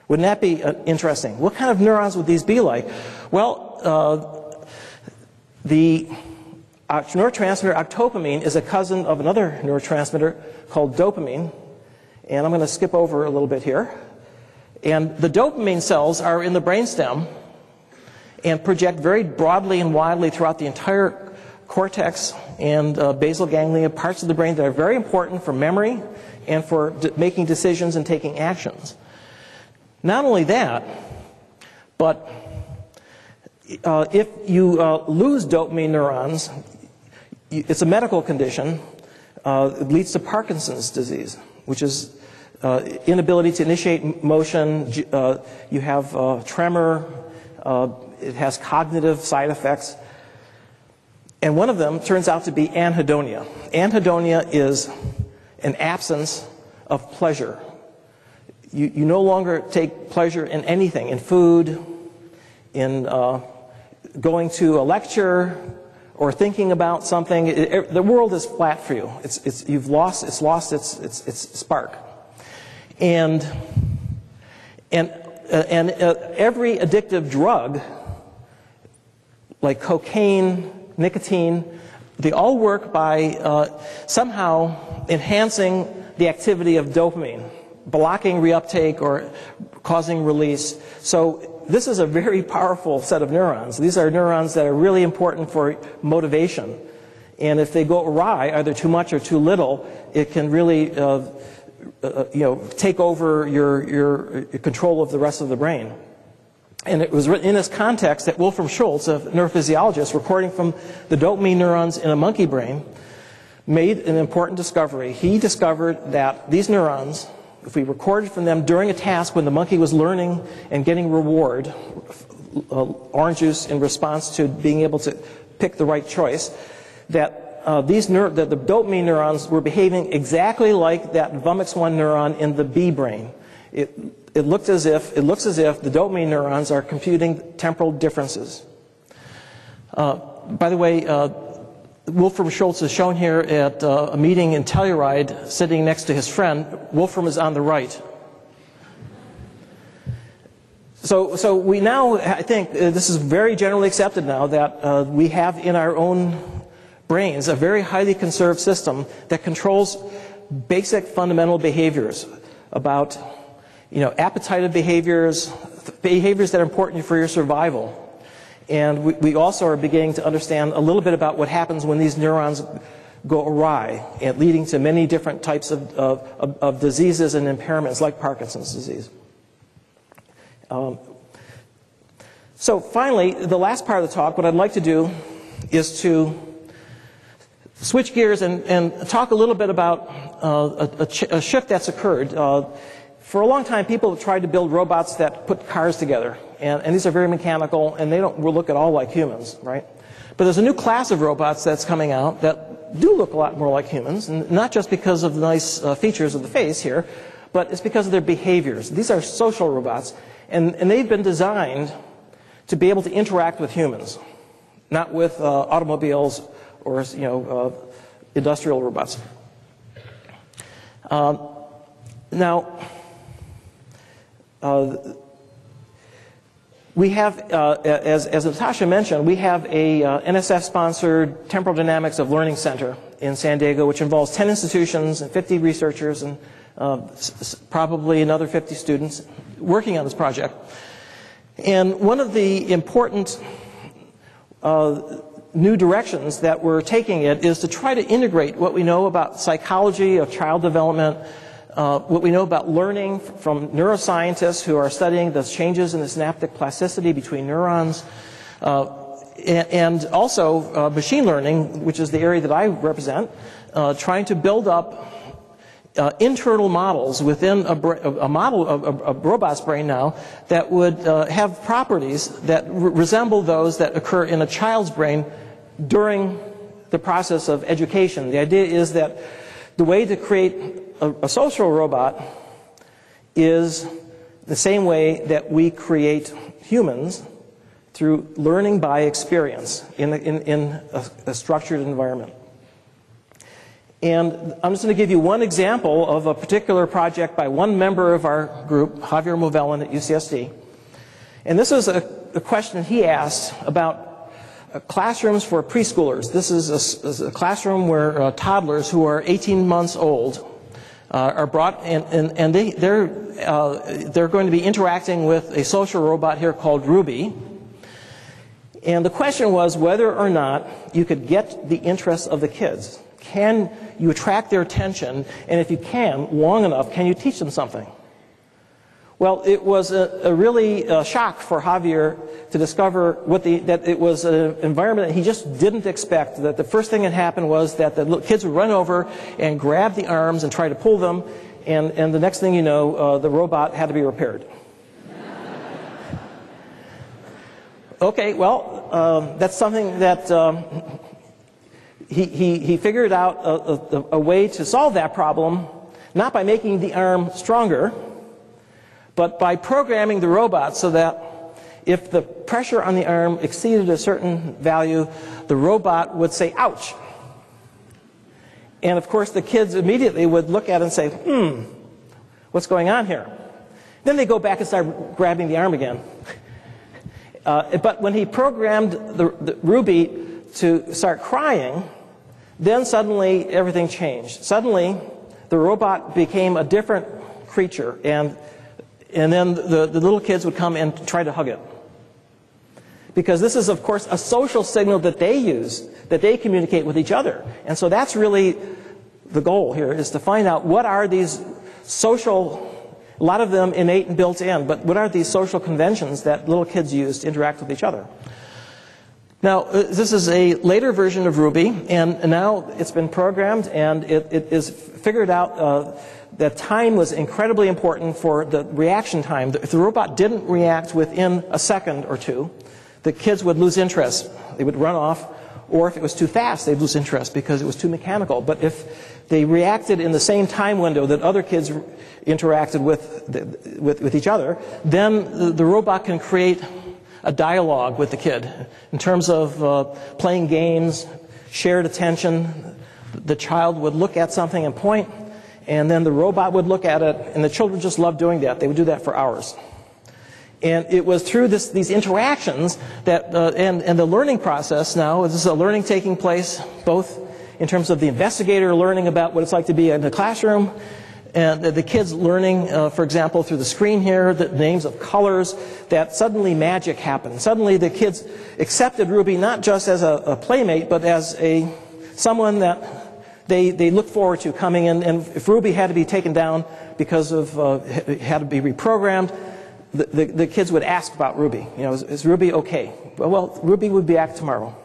Wouldn't that be uh, interesting? What kind of neurons would these be like? Well, uh, the uh, neurotransmitter octopamine is a cousin of another neurotransmitter called dopamine. And I'm going to skip over a little bit here. And the dopamine cells are in the brainstem and project very broadly and widely throughout the entire cortex and uh, basal ganglia, parts of the brain that are very important for memory and for making decisions and taking actions. Not only that, but uh, if you uh, lose dopamine neurons, it's a medical condition. Uh, it leads to Parkinson's disease, which is uh, inability to initiate motion, uh, you have uh, tremor, uh, it has cognitive side effects. And one of them turns out to be anhedonia. Anhedonia is an absence of pleasure. You, you no longer take pleasure in anything, in food, in uh, going to a lecture, or thinking about something. It, it, the world is flat for you. It's, it's, you've lost, it's lost its, its, its spark. And, and, uh, and uh, every addictive drug, like cocaine, nicotine, they all work by uh, somehow enhancing the activity of dopamine, blocking reuptake or causing release. So this is a very powerful set of neurons. These are neurons that are really important for motivation. And if they go awry, either too much or too little, it can really uh, uh, you know, take over your, your, your control of the rest of the brain. And it was in this context that Wolfram Schultz, a neurophysiologist, recording from the dopamine neurons in a monkey brain, made an important discovery. He discovered that these neurons, if we recorded from them during a task when the monkey was learning and getting reward, uh, orange juice in response to being able to pick the right choice, that uh, these neur- the, dopamine neurons were behaving exactly like that VMX1 neuron in the bee brain. It, it, looked as if, it looks as if the dopamine neurons are computing temporal differences. Uh, by the way, uh, Wolfram Schultz is shown here at uh, a meeting in Telluride, sitting next to his friend. Wolfram is on the right. So, so we now, I think, uh, this is very generally accepted now that uh, we have in our own brains, a very highly conserved system that controls basic fundamental behaviors about you know, appetitive behaviors, behaviors that are important for your survival. And we, we also are beginning to understand a little bit about what happens when these neurons go awry, and leading to many different types of, of, of diseases and impairments like Parkinson's disease. Um, so finally, the last part of the talk, what I'd like to do is to switch gears and, and talk a little bit about uh, a, a, a, shift that's occurred. Uh, for a long time, people have tried to build robots that put cars together, and, and these are very mechanical, and they don't look at all like humans, right? But there's a new class of robots that's coming out that do look a lot more like humans, and not just because of the nice uh, features of the face here, but it's because of their behaviors. These are social robots, and, and they've been designed to be able to interact with humans, not with uh, automobiles or you know, uh, industrial robots. Um, now, uh, we have, uh, as, as, Natasha mentioned, we have a uh, NSF-sponsored Temporal Dynamics of Learning Center in San Diego, which involves 10 institutions and 50 researchers and uh, probably another 50 students working on this project. And one of the important uh, new directions that we're taking it is to try to integrate what we know about psychology of child development, uh, what we know about learning from neuroscientists who are studying the changes in the synaptic plasticity between neurons, uh, and, also uh, machine learning, which is the area that I represent, uh, trying to build up uh, internal models within a, a model of a, a, robot's brain now that would uh, have properties that re resemble those that occur in a child's brain during the process of education. The idea is that the way to create a, a social robot is the same way that we create humans through learning by experience in, in, in a, a structured environment. And I'm just going to give you one example of a particular project by one member of our group, Javier Movellan at UCSD. And this is a, a question he asked about uh, classrooms for preschoolers. This is a, is a classroom where uh, toddlers who are 18 months old uh, are brought, and, and, and they, they're, uh, they're going to be interacting with a social robot here called Ruby. And the question was whether or not you could get the interest of the kids. Can you attract their attention? And if you can, long enough, can you teach them something? Well, it was a, a really uh, shock for Javier to discover the, that it was an environment that he just didn't expect. That the first thing that happened was that the kids would run over and grab the arms and try to pull them, and, and the next thing you know, uh, the robot had to be repaired. (laughs) okay, well, um, that's something that um, he, he, he figured out a, a, a way to solve that problem, not by making the arm stronger, but by programming the robot so that if the pressure on the arm exceeded a certain value, the robot would say, ouch. And of course, the kids immediately would look at it and say, hmm, what's going on here? Then they go back and start grabbing the arm again. (laughs) Uh, but when he programmed the, the Ruby to start crying, then suddenly everything changed. Suddenly, the robot became a different creature, and, and then the, the little kids would come and try to hug it. Because this is, of course, a social signal that they use, that they communicate with each other. And so that's really the goal here, is to find out what are these social a lot of them innate and built in, but what are these social conventions that little kids use to interact with each other? Now, uh, this is a later version of Ruby, and now it's been programmed and it, it is figured out uh, that time was incredibly important for the reaction time. If the robot didn't react within a second or two, the kids would lose interest. They would run off, or if it was too fast, they'd lose interest because it was too mechanical. But if they reacted in the same time window that other kids interacted with, with, with each other, then the, the robot can create a dialogue with the kid in terms of uh, playing games, shared attention. The child would look at something and point, and then the robot would look at it, and the children just loved doing that. They would do that for hours. And it was through this, these interactions that, uh, and, and the learning process now, this is a learning taking place both in terms of the investigator learning about what it's like to be in the classroom and the kids learning, uh, for example, through the screen here, the names of colors, that suddenly magic happened. Suddenly the kids accepted Ruby not just as a, a playmate, but as a someone that they, they look forward to coming in. And if Ruby had to be taken down because of, uh, had to be reprogrammed, the, the, the, kids would ask about Ruby. You know, is, is Ruby okay? Well, well, Ruby would be back tomorrow.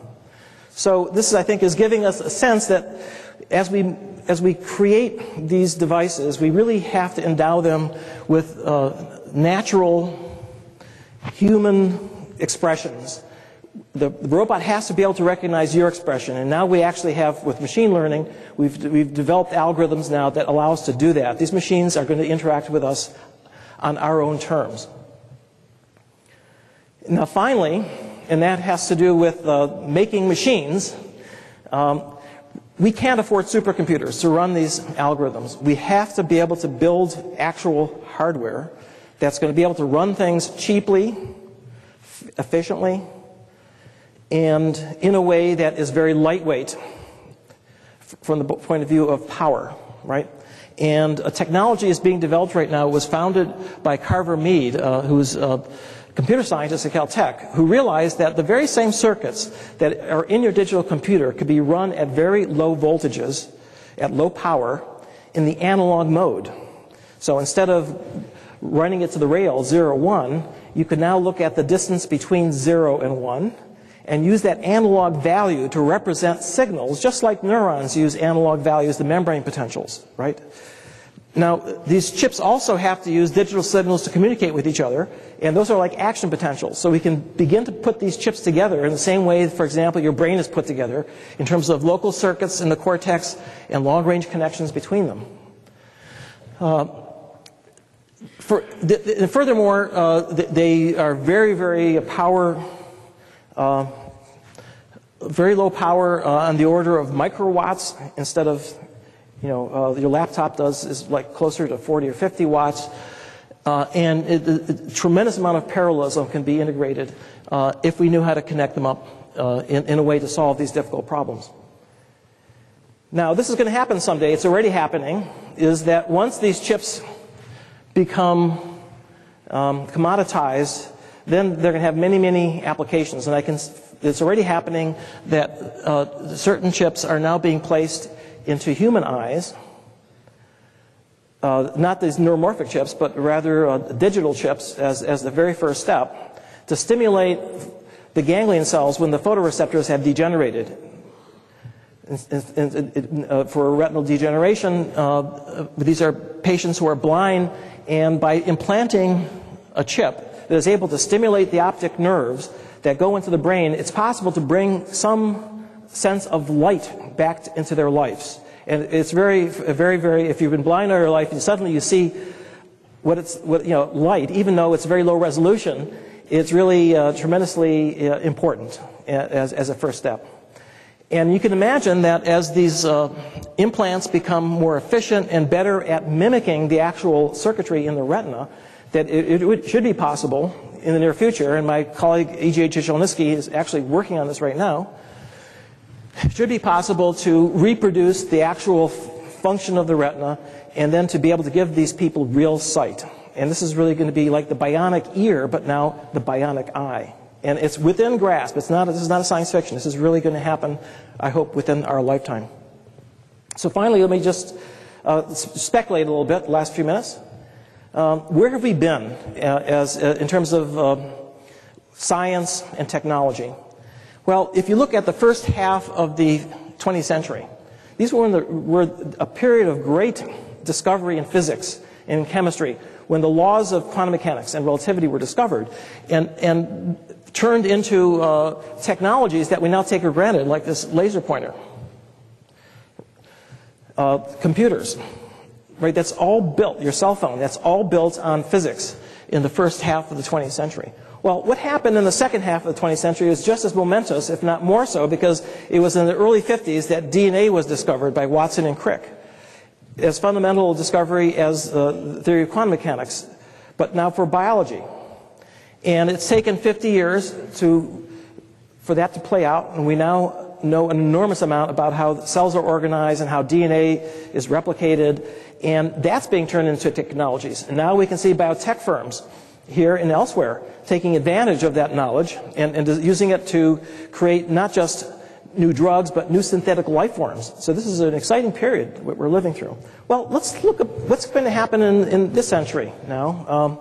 So this, is, I think, is giving us a sense that as we as we create these devices, we really have to endow them with uh, natural human expressions the, the robot has to be able to recognize your expression. And now we actually have, with machine learning, we've, we've developed algorithms now that allow us to do that. These machines are going to interact with us on our own terms. Now, finally, and that has to do with uh, making machines, um, we can't afford supercomputers to run these algorithms. We have to be able to build actual hardware that's going to be able to run things cheaply, efficiently, and in a way that is very lightweight from the point of view of power, right? And a technology is being developed right now. It was founded by Carver Mead, uh, who's a computer scientist at Caltech, who realized that the very same circuits that are in your digital computer could be run at very low voltages, at low power, in the analog mode. So instead of running it to the rail 0, 1, you can now look at the distance between 0 and 1 and use that analog value to represent signals, just like neurons use analog values, the membrane potentials, right? Now, these chips also have to use digital signals to communicate with each other, and those are like action potentials. So we can begin to put these chips together in the same way, for example, your brain is put together in terms of local circuits in the cortex and long range connections between them. Uh, for, th- furthermore, uh, they are very, very power uh, very low power uh, on the order of microwatts instead of, you know, uh, your laptop does is like closer to 40 or 50 watts. Uh, and a tremendous amount of parallelism can be integrated uh, if we knew how to connect them up uh, in, in a way to solve these difficult problems. Now, this is going to happen someday. It's already happening. Is that once these chips become um, commoditized, then they're going to have many, many applications. And I can, it's already happening that uh, certain chips are now being placed into human eyes. Uh, not these neuromorphic chips, but rather uh, digital chips as, as the very first step to stimulate the ganglion cells when the photoreceptors have degenerated. Uh, for retinal degeneration, uh, these are patients who are blind, and by implanting a chip, that is able to stimulate the optic nerves that go into the brain, it's possible to bring some sense of light back into their lives. And it's very, very, very, if you've been blind all your life and suddenly you see what it's, what, you know, light, even though it's very low resolution, it's really uh, tremendously uh, important as, as a first step. And you can imagine that as these uh, implants become more efficient and better at mimicking the actual circuitry in the retina, that it, it should be possible in the near future, and my colleague E.J. Chichilnisky is actually working on this right now, it should be possible to reproduce the actual function of the retina and then to be able to give these people real sight. And this is really going to be like the bionic ear, but now the bionic eye. And it's within grasp. It's not, this is not a science fiction. This is really going to happen, I hope, within our lifetime. So finally, let me just uh, speculate a little bit, last few minutes. Um, where have we been uh, as, uh, in terms of uh, science and technology? Well, if you look at the first half of the 20th century, these were, the, were a period of great discovery in physics and in chemistry when the laws of quantum mechanics and relativity were discovered and, and turned into uh, technologies that we now take for granted, like this laser pointer. Uh, computers, right? That's all built, your cell phone, that's all built on physics in the first half of the 20th century. Well, what happened in the second half of the 20th century was just as momentous, if not more so, because it was in the early 50s that DNA was discovered by Watson and Crick as fundamental a discovery as the theory of quantum mechanics, but now for biology. And it's taken 50 years to, for that to play out, and we now know an enormous amount about how cells are organized and how DNA is replicated, and that's being turned into technologies. And now we can see biotech firms here and elsewhere taking advantage of that knowledge and, and using it to create not just new drugs, but new synthetic life forms. So this is an exciting period what we're living through. Well, let's look at what's going to happen in, in this century now. Um,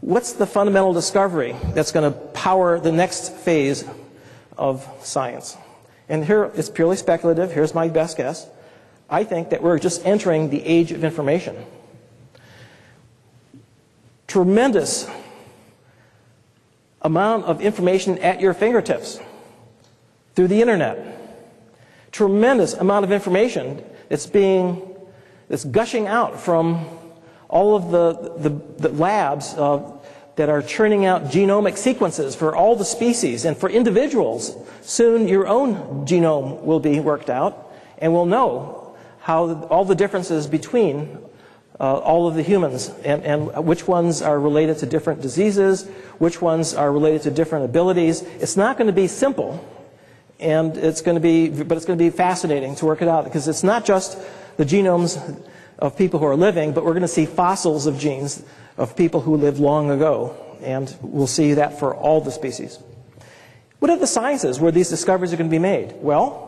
what's the fundamental discovery that's going to power the next phase of science? And here it's purely speculative. Here's my best guess. I think that we're just entering the age of information. Tremendous amount of information at your fingertips through the internet. Tremendous amount of information that's being, that's gushing out from all of the, the, the labs that are churning out genomic sequences for all the species and for individuals. Soon your own genome will be worked out and we'll know how all the differences between uh, all of the humans and, and which ones are related to different diseases, which ones are related to different abilities. It's not going to be simple, and it's going to be, but it's going to be fascinating to work it out because it's not just the genomes of people who are living, but we're going to see fossils of genes of people who lived long ago, and we'll see that for all the species. What are the sciences where these discoveries are going to be made? Well,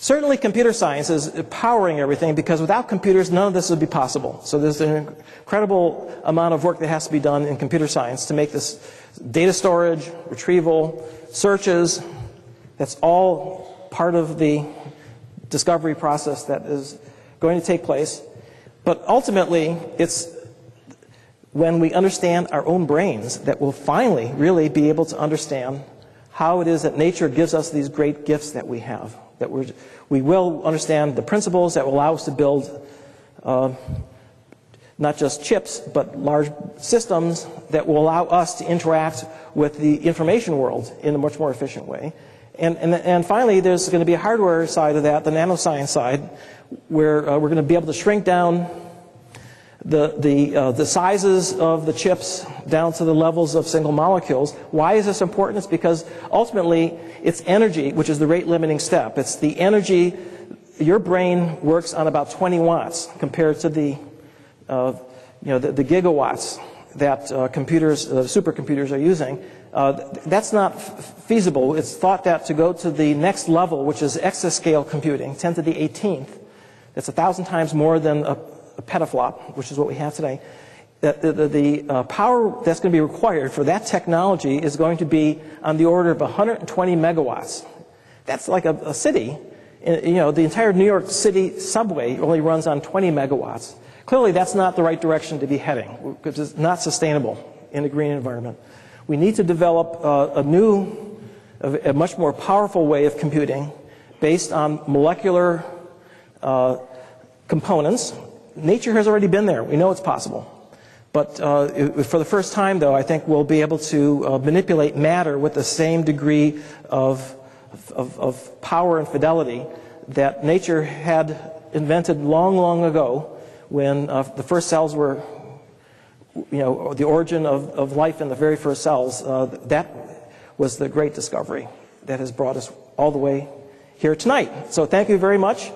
Certainly computer science is powering everything because without computers none of this would be possible. So there's an incredible amount of work that has to be done in computer science to make this data storage, retrieval, searches, that's all part of the discovery process that is going to take place. But ultimately, it's when we understand our own brains that we'll finally really be able to understand how it is that nature gives us these great gifts that we have that we're, we will understand the principles that will allow us to build uh, not just chips, but large systems that will allow us to interact with the information world in a much more efficient way. And, and, and finally, there's going to be a hardware side of that, the nanoscience side, where uh, we're going to be able to shrink down the, the, uh, the sizes of the chips down to the levels of single molecules. Why is this important? It's because ultimately it's energy, which is the rate limiting step. It's the energy, your brain works on about 20 watts compared to the, uh, you know, the, the, gigawatts that uh, computers, uh, supercomputers are using. Uh, that's not feasible. It's thought that to go to the next level, which is exascale computing, 10 to the 18th, that's a thousand times more than a a petaflop, which is what we have today, the, the, the uh, power that's going to be required for that technology is going to be on the order of 120 megawatts. That's like a, a city. You know, the entire New York City subway only runs on 20 megawatts. Clearly, that's not the right direction to be heading because it's not sustainable in a green environment. We need to develop uh, a new, a, a, much more powerful way of computing based on molecular uh, components nature has already been there. We know it's possible. But uh, for the first time, though, I think we'll be able to uh, manipulate matter with the same degree of, of, of, power and fidelity that nature had invented long, long ago when uh, the first cells were, you know, the origin of, of life in the very first cells. Uh, that was the great discovery that has brought us all the way here tonight. So thank you very much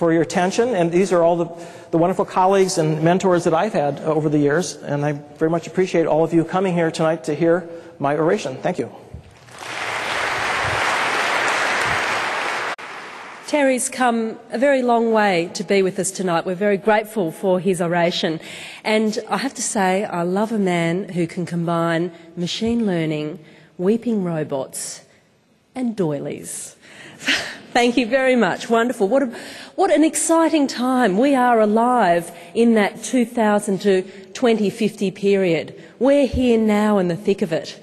for your attention. And these are all the, the wonderful colleagues and mentors that I've had over the years. And I very much appreciate all of you coming here tonight to hear my oration. Thank you. Terry's come a very long way to be with us tonight. We're very grateful for his oration. And I have to say, I love a man who can combine machine learning, weeping robots, and doilies. (laughs) Thank you very much. Wonderful. What, a, what an exciting time. We are alive in that 2000 to 2050 period. We're here now in the thick of it.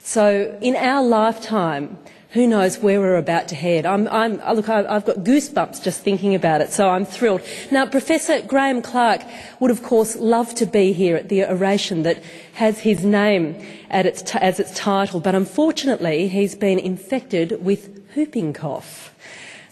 So in our lifetime, who knows where we're about to head. I'm, I'm, look, I've got goosebumps just thinking about it, so I'm thrilled. Now, Professor Graeme Clark would, of course, love to be here at the oration that has his name its as its title, but unfortunately, he's been infected with whooping cough.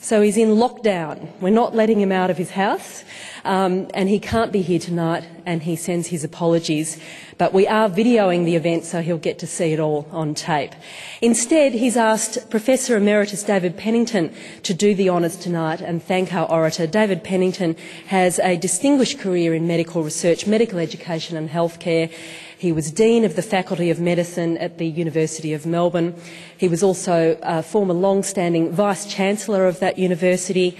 So he's in lockdown. We're not letting him out of his house, um, and he can't be here tonight, and he sends his apologies. But we are videoing the event, so he'll get to see it all on tape. Instead, he's asked Professor Emeritus David Pennington to do the honours tonight and thank our orator. David Pennington has a distinguished career in medical research, medical education and healthcare. He was Dean of the Faculty of Medicine at the University of Melbourne. He was also a former long-standing Vice-Chancellor of that university.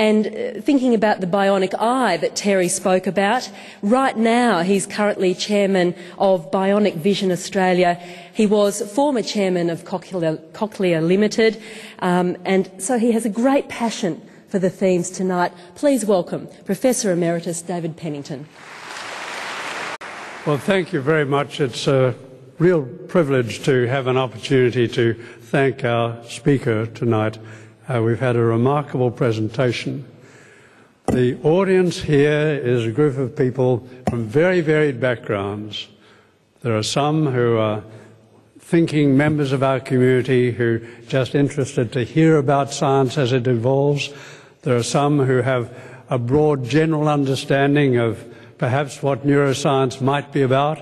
And uh, thinking about the bionic eye that Terry spoke about, right now he's currently chairman of Bionic Vision Australia. He was former chairman of Cochlear, Cochlear Limited, um, and so he has a great passion for the themes tonight. Please welcome Professor Emeritus David Pennington. Well, thank you very much. It's a real privilege to have an opportunity to thank our speaker tonight. Uh, we've had a remarkable presentation. The audience here is a group of people from very varied backgrounds. There are some who are thinking members of our community who are just interested to hear about science as it evolves. There are some who have a broad general understanding of perhaps what neuroscience might be about.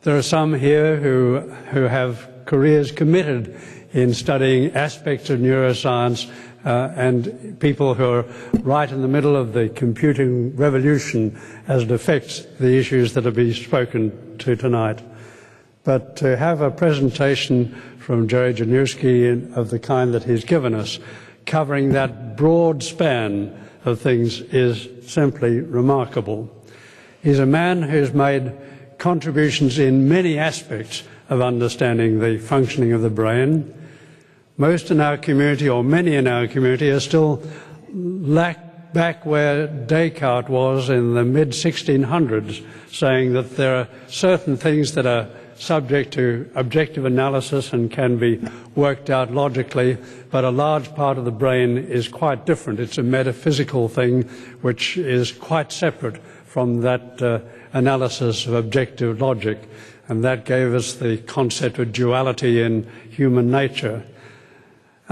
There are some here who, who have careers committed in studying aspects of neuroscience uh, and people who are right in the middle of the computing revolution as it affects the issues that have been spoken to tonight. But to have a presentation from Terry Sejnowski of the kind that he's given us, covering that broad span of things, is simply remarkable. He's a man who's made contributions in many aspects of understanding the functioning of the brain. Most in our community, or many in our community, are still lack back where Descartes was in the mid 1600s, saying that there are certain things that are subject to objective analysis and can be worked out logically, but a large part of the brain is quite different. It's a metaphysical thing which is quite separate from that uh, analysis of objective logic, and that gave us the concept of duality in human nature.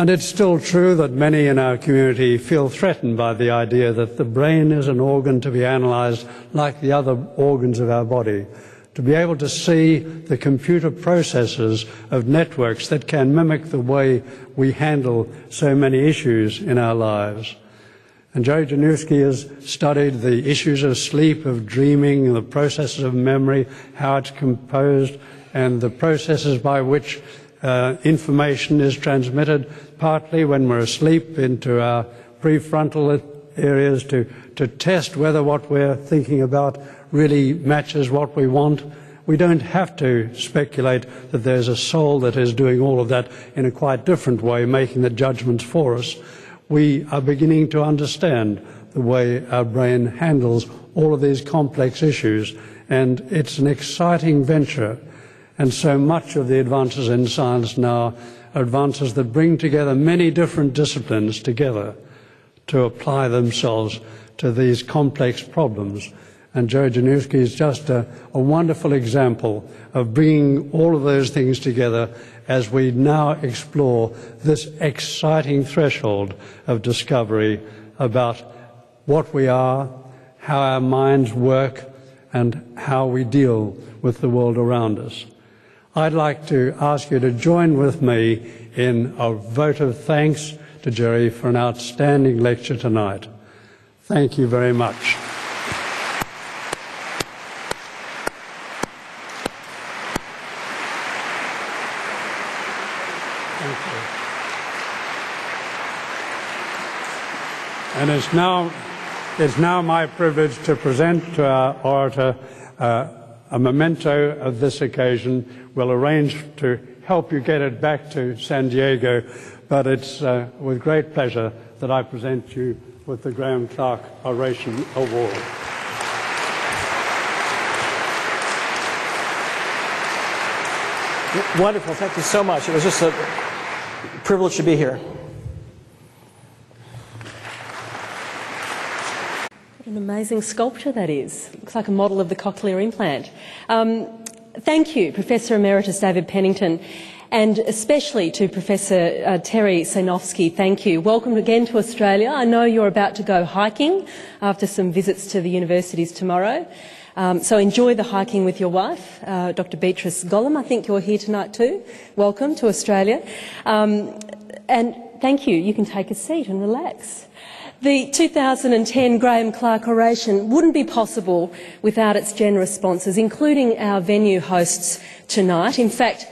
And it's still true that many in our community feel threatened by the idea that the brain is an organ to be analysed like the other organs of our body. To be able to see the computer processes of networks that can mimic the way we handle so many issues in our lives. And Terry Sejnowski has studied the issues of sleep, of dreaming, the processes of memory, how it's composed, and the processes by which uh, information is transmitted partly when we're asleep into our prefrontal areas to, to test whether what we're thinking about really matches what we want. We don't have to speculate that there's a soul that is doing all of that in a quite different way, making the judgments for us. We are beginning to understand the way our brain handles all of these complex issues, and it's an exciting venture. And so much of the advances in science now are advances that bring together many different disciplines together to apply themselves to these complex problems. And Joe Sejnowski is just a, a, wonderful example of bringing all of those things together as we now explore this exciting threshold of discovery about what we are, how our minds work, and how we deal with the world around us. I'd like to ask you to join with me in a vote of thanks to Terry for an outstanding lecture tonight. Thank you very much. And it's now, it's now my privilege to present to our orator uh, a memento of this occasion. We'll arrange to help you get it back to San Diego, but it's uh, with great pleasure that I present you with the Graeme Clark Oration Award. Wonderful. Thank you so much. It was just a privilege to be here. Amazing sculpture that is. Looks like a model of the cochlear implant. Um, thank you, Professor Emeritus David Pennington, and especially to Professor uh, Terry Sejnowski. Thank you. Welcome again to Australia. I know you're about to go hiking after some visits to the universities tomorrow. Um, so enjoy the hiking with your wife, uh, Dr. Beatrice Golomb. I think you're here tonight too. Welcome to Australia. Um, and thank you. You can take a seat and relax. The 2010 Graeme Clark Oration wouldn't be possible without its generous sponsors, including our venue hosts tonight. In fact,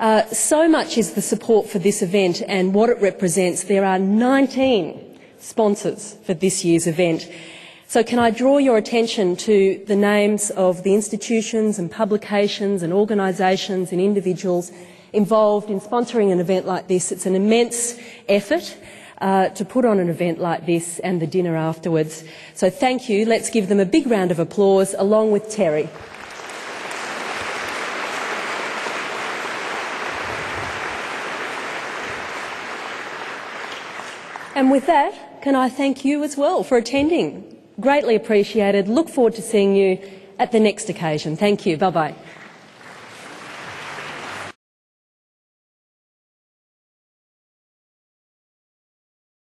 uh, so much is the support for this event and what it represents. There are 19 sponsors for this year's event. So can I draw your attention to the names of the institutions and publications and organisations and individuals involved in sponsoring an event like this. It's an immense effort uh, to put on an event like this and the dinner afterwards. So thank you. Let's give them a big round of applause along with Terry. And with that, can I thank you as well for attending? Greatly appreciated. Look forward to seeing you at the next occasion. Thank you. Bye bye.